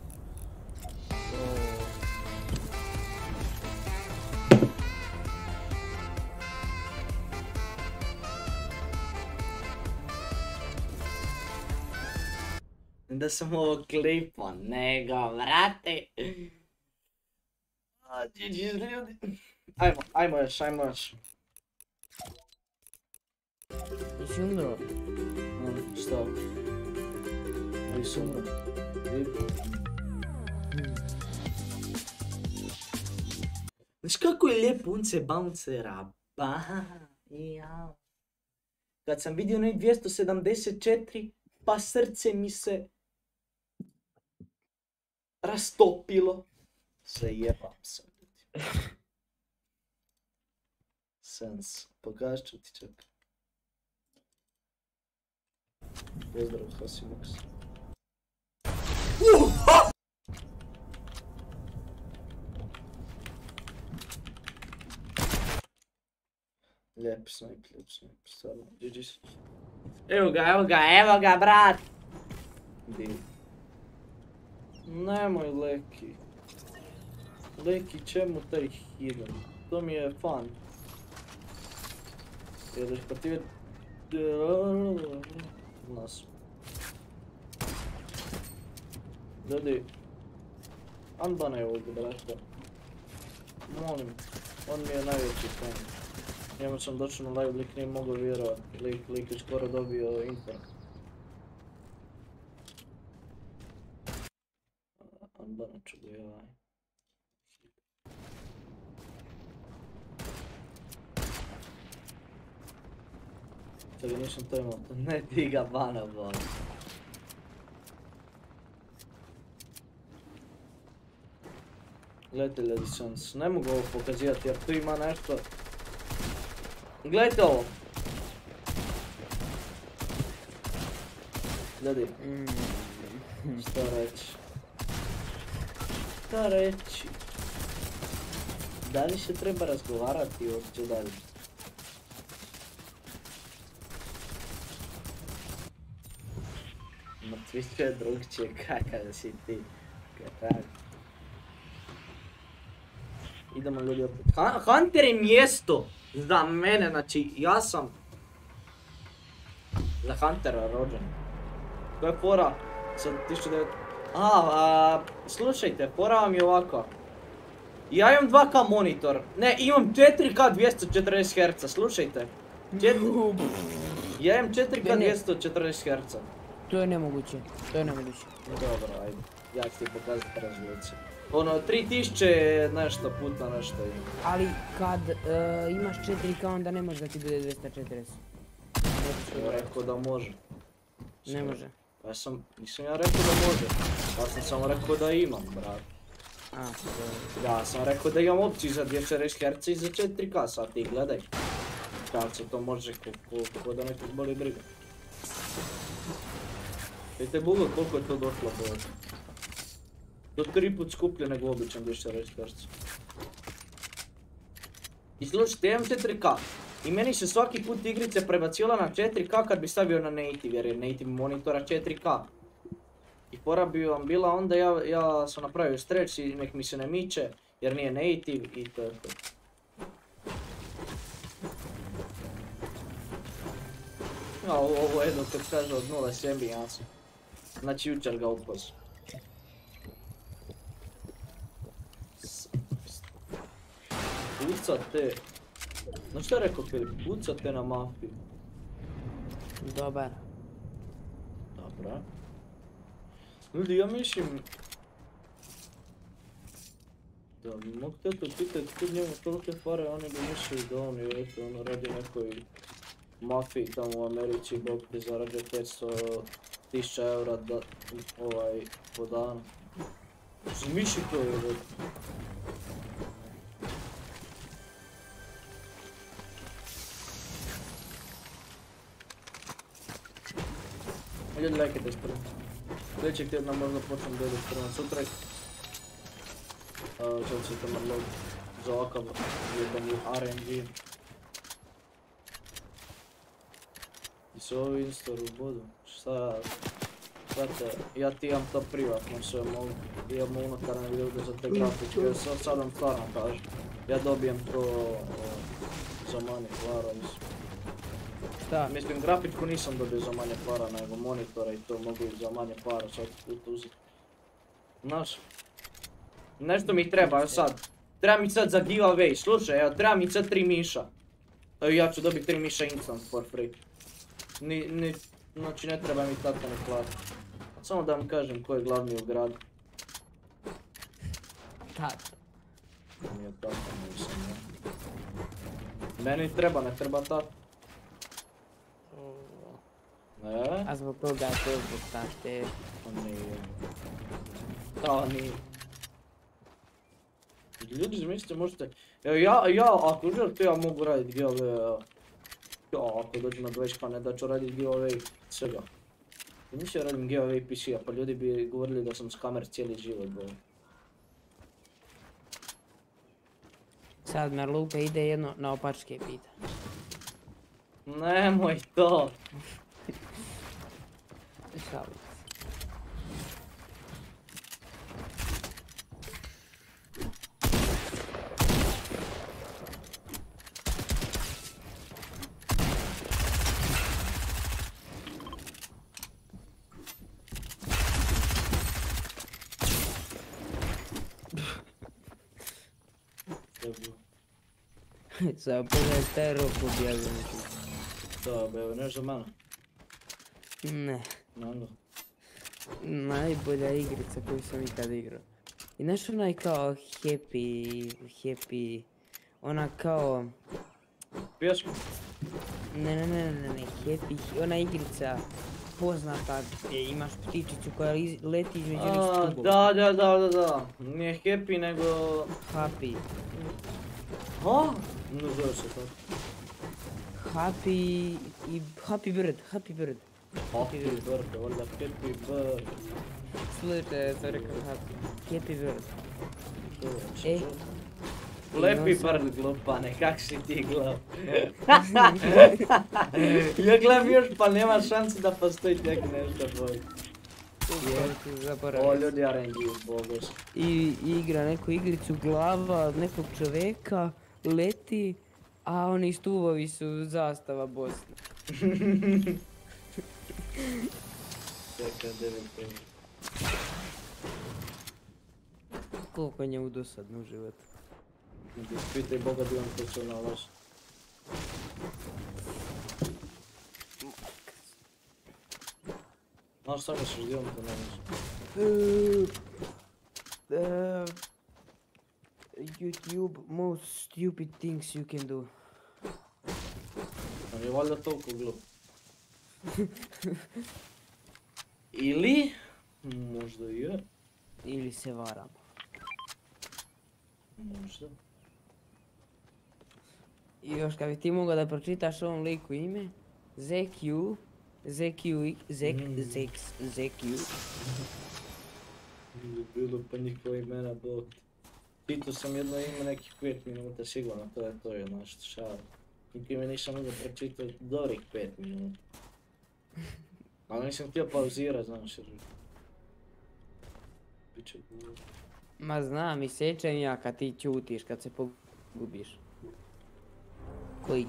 Da sam ovo klipao, nego, vrate. GG's ljudi. Ajmo, ajmo još, ajmo još. Jesi umro? Mm, Što? Ali su umro. Znaš kako je lijep unce bouncera? Ba, ja. Kad sam vidio onaj 274, pa srce mi se rastopilo. Zajebam se. Sens. Pokažat ću ti čak. Pozdrav Hasimox. Lijep snajp, lijep snajp, stvarno, GG's. Evo ga, evo ga, evo ga, brat! Di? Nemoj Leki. Leki, čemu taj hidden? To mi je fan. Jedeš pa ti je... Nas. Ljudi, Anbana je ovdje, brate. Molim, on mi je najveći fan. Njemu sam došao na live, lik nije mogao vjerovat. Lik, lik je skoro dobio. Anbana ću ga jaj. Čekaj, nisam to imao. Ne, ti ga bana boli. Gledajte ljudi sans, ne mogu ovo pokazivati jer tu ima nešto... Gledajte ovo! Ljudi, šta reći? Šta reći? Da li se treba razgovarati uopće dalje? Twitchu je drugčije, kakav si ti. Kakav. Idemo ljudi opet. Hunter je mjesto za mene, znači ja sam za Huntera rođen. To je fora sa 1900... A, a, slušajte, fora vam je ovako. Ja imam 2K monitor, ne, imam 4K 240 Hz, slušajte. Čet- Ja imam 4K Ne, ne. 240 Hz. To je nemoguće, to je nemoguće. Dobro, ajde. Ja ću ti pokazati rezoluciju. Ono, 3000 je nešto puta nešto ima. Ali kad e, imaš 4K onda ne može da ti bude 240. Ja rekao da može. Ne može. Pa ja sam, nisam ja rekao da može. Ja sam samo rekao da imam, brat. A, dobro. Ja sam rekao da imam opciju za 240 Hz i za 4K, sad ti gledaj. Kako se to može, ko, ko, ko da nekog boli briga. Vidite Google koliko je to došlo do... Do tri put skuplje nego običan 240 Hz. I slušajte, imam 4K. I meni se svaki put igrice prebacivala na 4K kad bi stavio na native, jer je native monitora 4K. I fora bi vam bila onda ja, ja sam napravio stretch i nek mi se ne miče, jer nije native i to je to. Ovo, ovo je kad kaže od 0 sebi ja sam. Znači jučer ga upaz. Pucate. No šta je rekao Filip? Pucate na mafiju. Dobar. Dobra. Ljudi, ja mislim... Da, mogu te to pitati, kud njemu tolike pare, oni bi mislili da on je eto, ono radi nekoj mafiji tamo u Americi, bog ti zarađuje 500 tisuća eura da, ovaj, po danu. Zmišli to je, eto. Ljudi, lajkajte ispravo. Sljedećeg tjedna možda počnem da idem prema sutra. Čel ćete malo za ovakav jedan RNG. I se ovi instor u vodu. Šta. Znate, ja ti imam to privatno sve mogu. Imamo unutarnje ljude za te grafike, sad, sad vam stvarno kažem. Ja dobijem to o, za manje para, mislim. Šta? Mislim, grafičku nisam dobio za manje para, nego monitora i to mogu za manje para svaki put uzeti. Znaš, nešto mi treba sad. Treba mi sad za giveaway, slušaj, evo, treba mi sad tri miša. Evo, ja ću dobiti tri miša instant for free. Ni, ni, znači ne treba mi tako ne platiti. Samo da vam kažem ko je glavni u gradu. Tato. Nije tako, nisam ja. Meni treba, ne treba tako. Ne? A zbog toga je to zbog tate. To nije. To nije. Ljudi, zamislite, možete... Evo ja, ja, ako želite, ja mogu raditi giveaway, evo. Ja, ako dođem na 20 pa ne da ću raditi giveaway svega. Mislio radim giveaway PC-a, pa ljudi bi govorili da sam skamer cijeli život, bo. Sad me lupe ide jedno na opačke pita. Nemoj to. Šalim se. Samo pogledaj taj rok objavio. Da, be, evo, nešto za mene. Ne. Nando. Najbolja igrica koju sam ikad igrao. I znaš onaj kao happy, happy, ona kao, Pješka? ne ne ne ne ne, happy, ona igrica poznata gdje imaš ptičicu koja leti između onih stubova. da, da, da, da, da. Nije happy, nego... Happy. Ha? Ne zove se tako. Happy i Happy Bird, Happy Bird. Happy bird, valjda happy bird. Slušaj, ja sam rekao Happy. Happy Bird. E. čuo. Lepi nosio- bird glupane, kak si ti glup. ja gledam još pa nema šanse da postoji tek nešto bolje. O, ljudi RNG, bogos. I igra neku igricu glava nekog čovjeka, leti, a oni stubovi su zastava Bosne. Čekaj, devet pet. Koliko je njemu dosadno u životu. Pitaj Boga di on to sve nalazi. Наш само ще ждем да не YouTube most stupid things you can do. Не валя толкова глуп. Или... Може да я... Или се варам. Може И još kad bi ti mogao da pročitaš ovom liku ime, ZQ ZQ, Zek, Mm. Zex, ZQ. Nije bilo pa njihova imena bog. Pitao sam jedno ime nekih 5 minuta, sigurno to je to je nešto šal. Niko ime nisam mogao pročitati dobrih 5 minuta. Ali nisam htio pauzirat, znaš jer... Biće gulo. Ma znam i sjećam ja kad ti ćutiš, kad se pogubiš. Koji?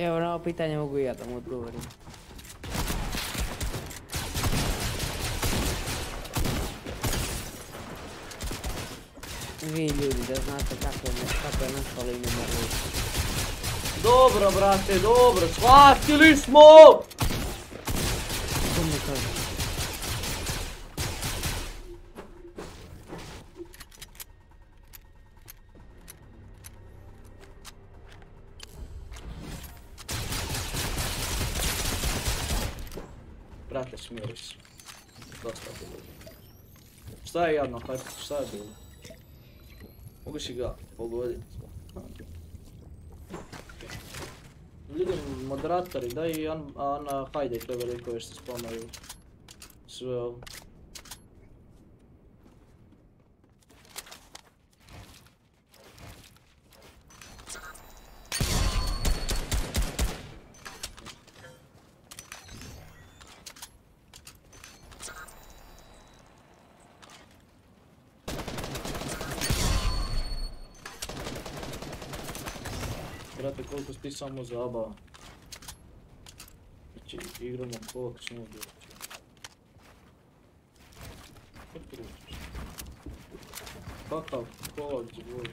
Evo na ovo pitanje mogu i ja da mu odgovorim. Vi ljudi da znate kako je, kako je nastalo ime. Dobro, brate, dobro, shvatili smo! Što mi kaže? Šta je jadno, hajde, šta je bilo? Mogu si ga pogoditi. Ljudi, moderatori, daj i An- Ana, hajde te veliko što spomaju. Sve ovo. Brate, koliko si ti samo zabava. Znači, igramo ovdje. Kako pričaš? Kakav kolač zvoj?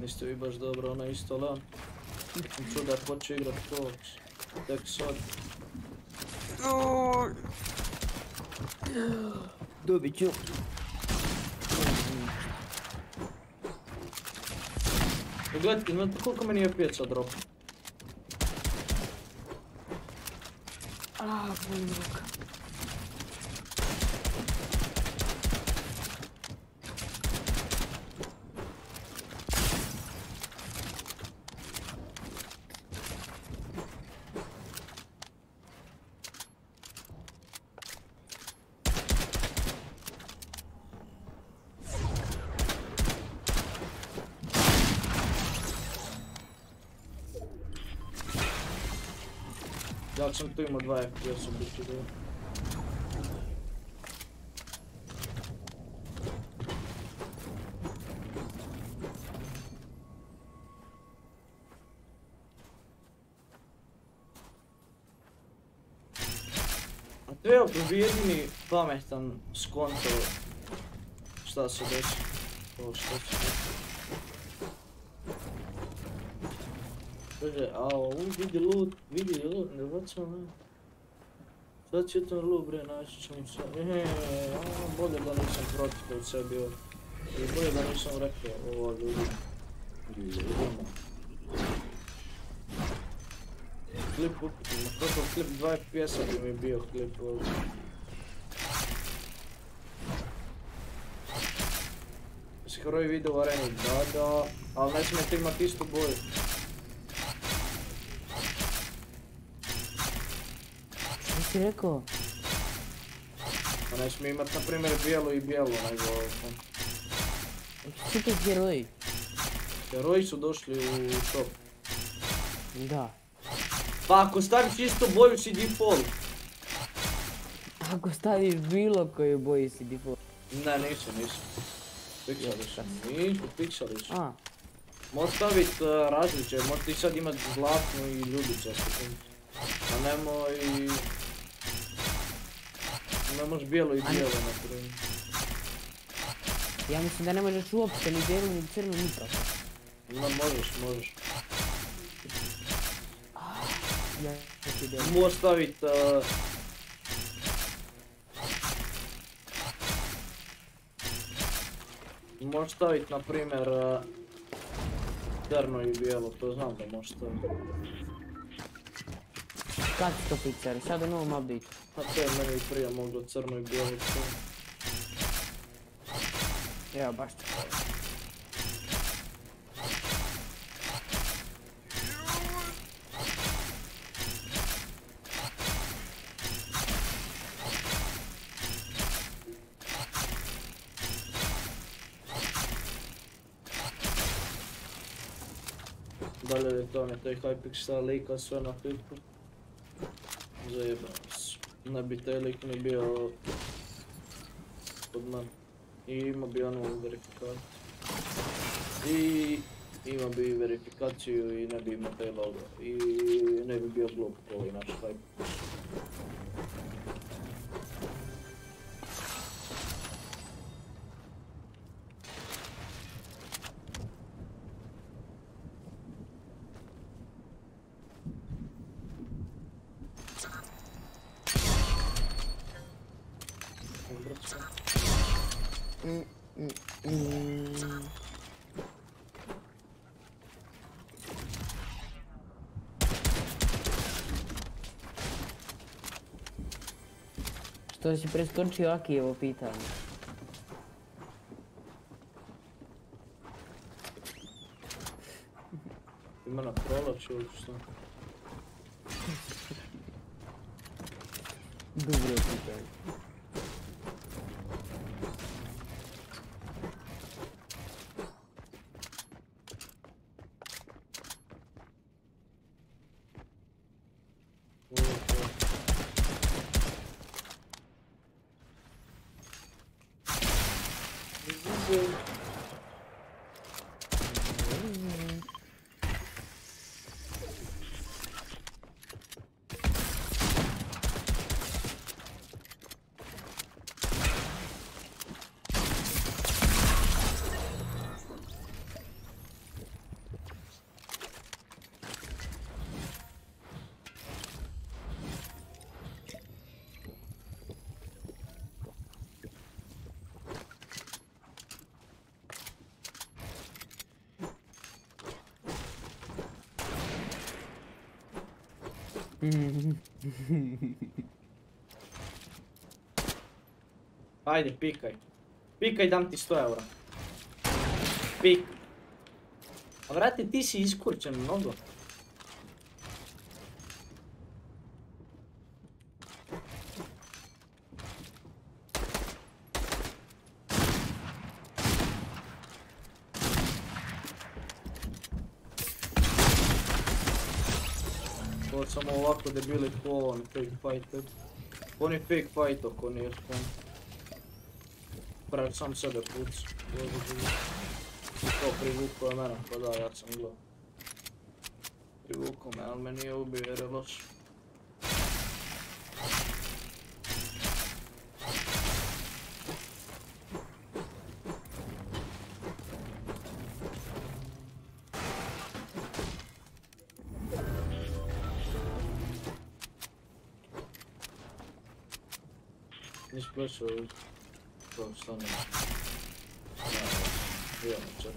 Niste vi baš dobro, ona isto lan. Da hoće igrat kolač. Tek sad. Dobit ću. Pogledajte, znate koliko meni je pjeca drop? A, bolim ruka. Sam tu imao 2 FPS u biti dobro. A trebao bi jedini pametan skonto šta se desi. Ovo što se desi. Kaže, a u vidi loot, vidi loot, ne bacam, ne. Sad će to loot bre, naći ćemo se. Eee, a, bolje da nisam protiv od sebi bio. I bolje da nisam rekao ovo ljudi. Idemo. Klip ukupno, koliko klip 2 FPS-a bi mi bio klip ovdje. Jesi video u areni? Da, da, ali ne smijete imati istu boju. Si rekao? A ne smije imat na primjer bijelo i bijelo, nego... Svi ti heroji? Heroji su došli u shop. Da. Pa ako staviš istu boju si default. Ako staviš bilo koju boju si default. Ne, nisu, nisu. Pikseli su. Nisu, pikseli su. A, Možeš stavit uh, različite, možeš ti sad imat zlatnu i ljubičastu. A nemoj... Ne možeš bijelo i bijelo, na primjer. ja mislim da ne možeš uopće ni bijelu ni crnu ni prosto. No, možeš, možeš. Ja. Možeš stavit... Uh, Možeš stavit, na primjer, uh, crno i bijelo, to znam da možeš stavit. Kad to pizzeri? Sad u novom update. A to je meni prije moglo crno i bijelo stavit. Evo baš to. Dalje je to ne taj Hypixel lika sve na flipu. Zajebano. Ne bi taj lik ni bio kod mene. I ima bi onu verifikaciju. I ima bi verifikaciju i ne bi imao taj logo. I ne bi bio glup koji naš Hype. Što si preskočio Akijevo pitanje? Ima na prolač ili šta? Dobro je pitanje. Ajde, pikaj. Pikaj, dam ti 100 eura. Pik. A vrati, ti si iskurčen mnogo. Ovo samo ovako debili ko on fake fighter. On je fake fight oko nije kon. Pravi sam sebe puc. To privukao je mene, pa da, ja sam gledao. Privukao me, ali me nije ubio jer je loš. So, from Close. Yeah, yeah,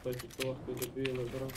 Кстати, пилотку добили, бро.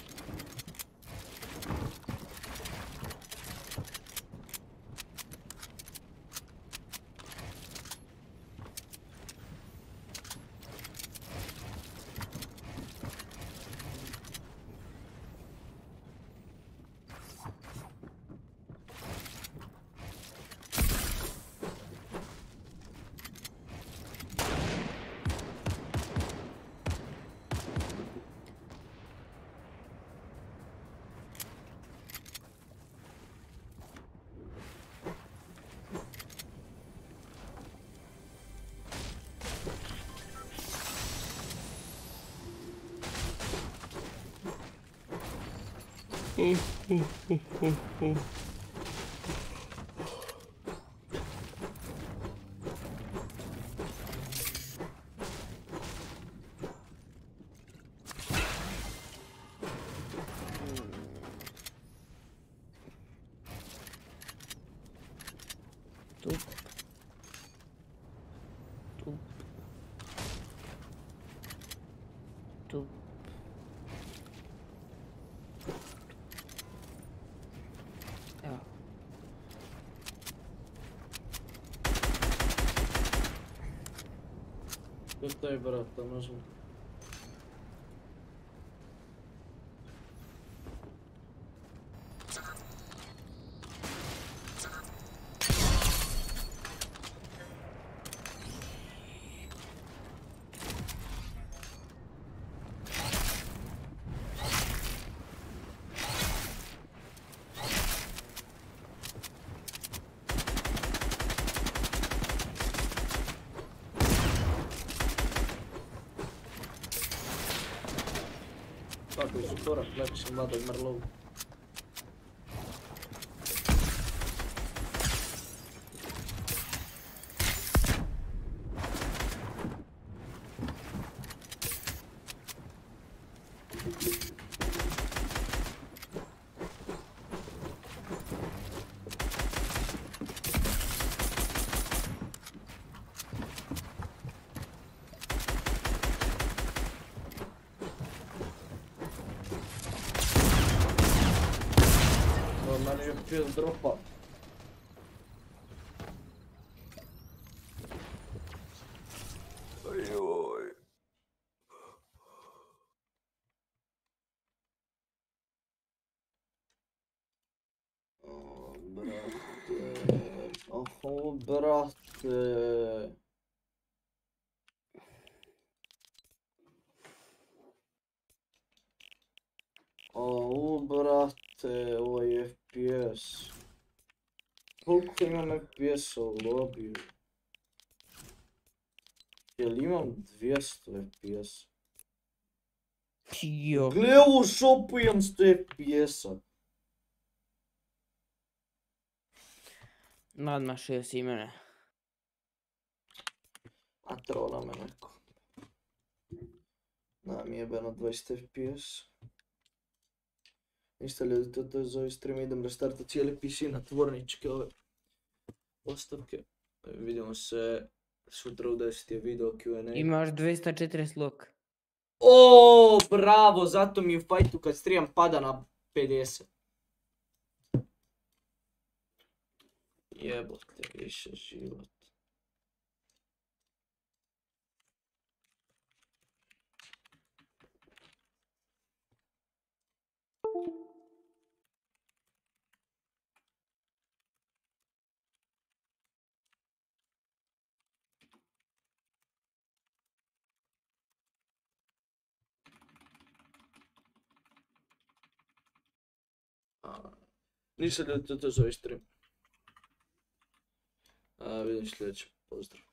oh, oh, oh, oh. taraftan taj brat, tam možemo. Meni je pil dropa. O, brate. FPS u lobiju? Jel imam 200 FPS? Jo. Gle u šopu imam 100 FPS-a. Nadmašio si mene. A trola me neko. Da mi jebeno 20 FPS. Ništa ljudi, to, to je za ovaj stream, idem restartat cijeli PC na tvorničke ove postavke. Vidimo se Sutra u 10 je video Q&A. Imaš 240 lok. O, bravo, zato mi u fajtu kad stream pada na 50. Jebote, više život. A, Ništa ljudi, to je to za ovaj stream. A, vidim sljedeći, pozdrav.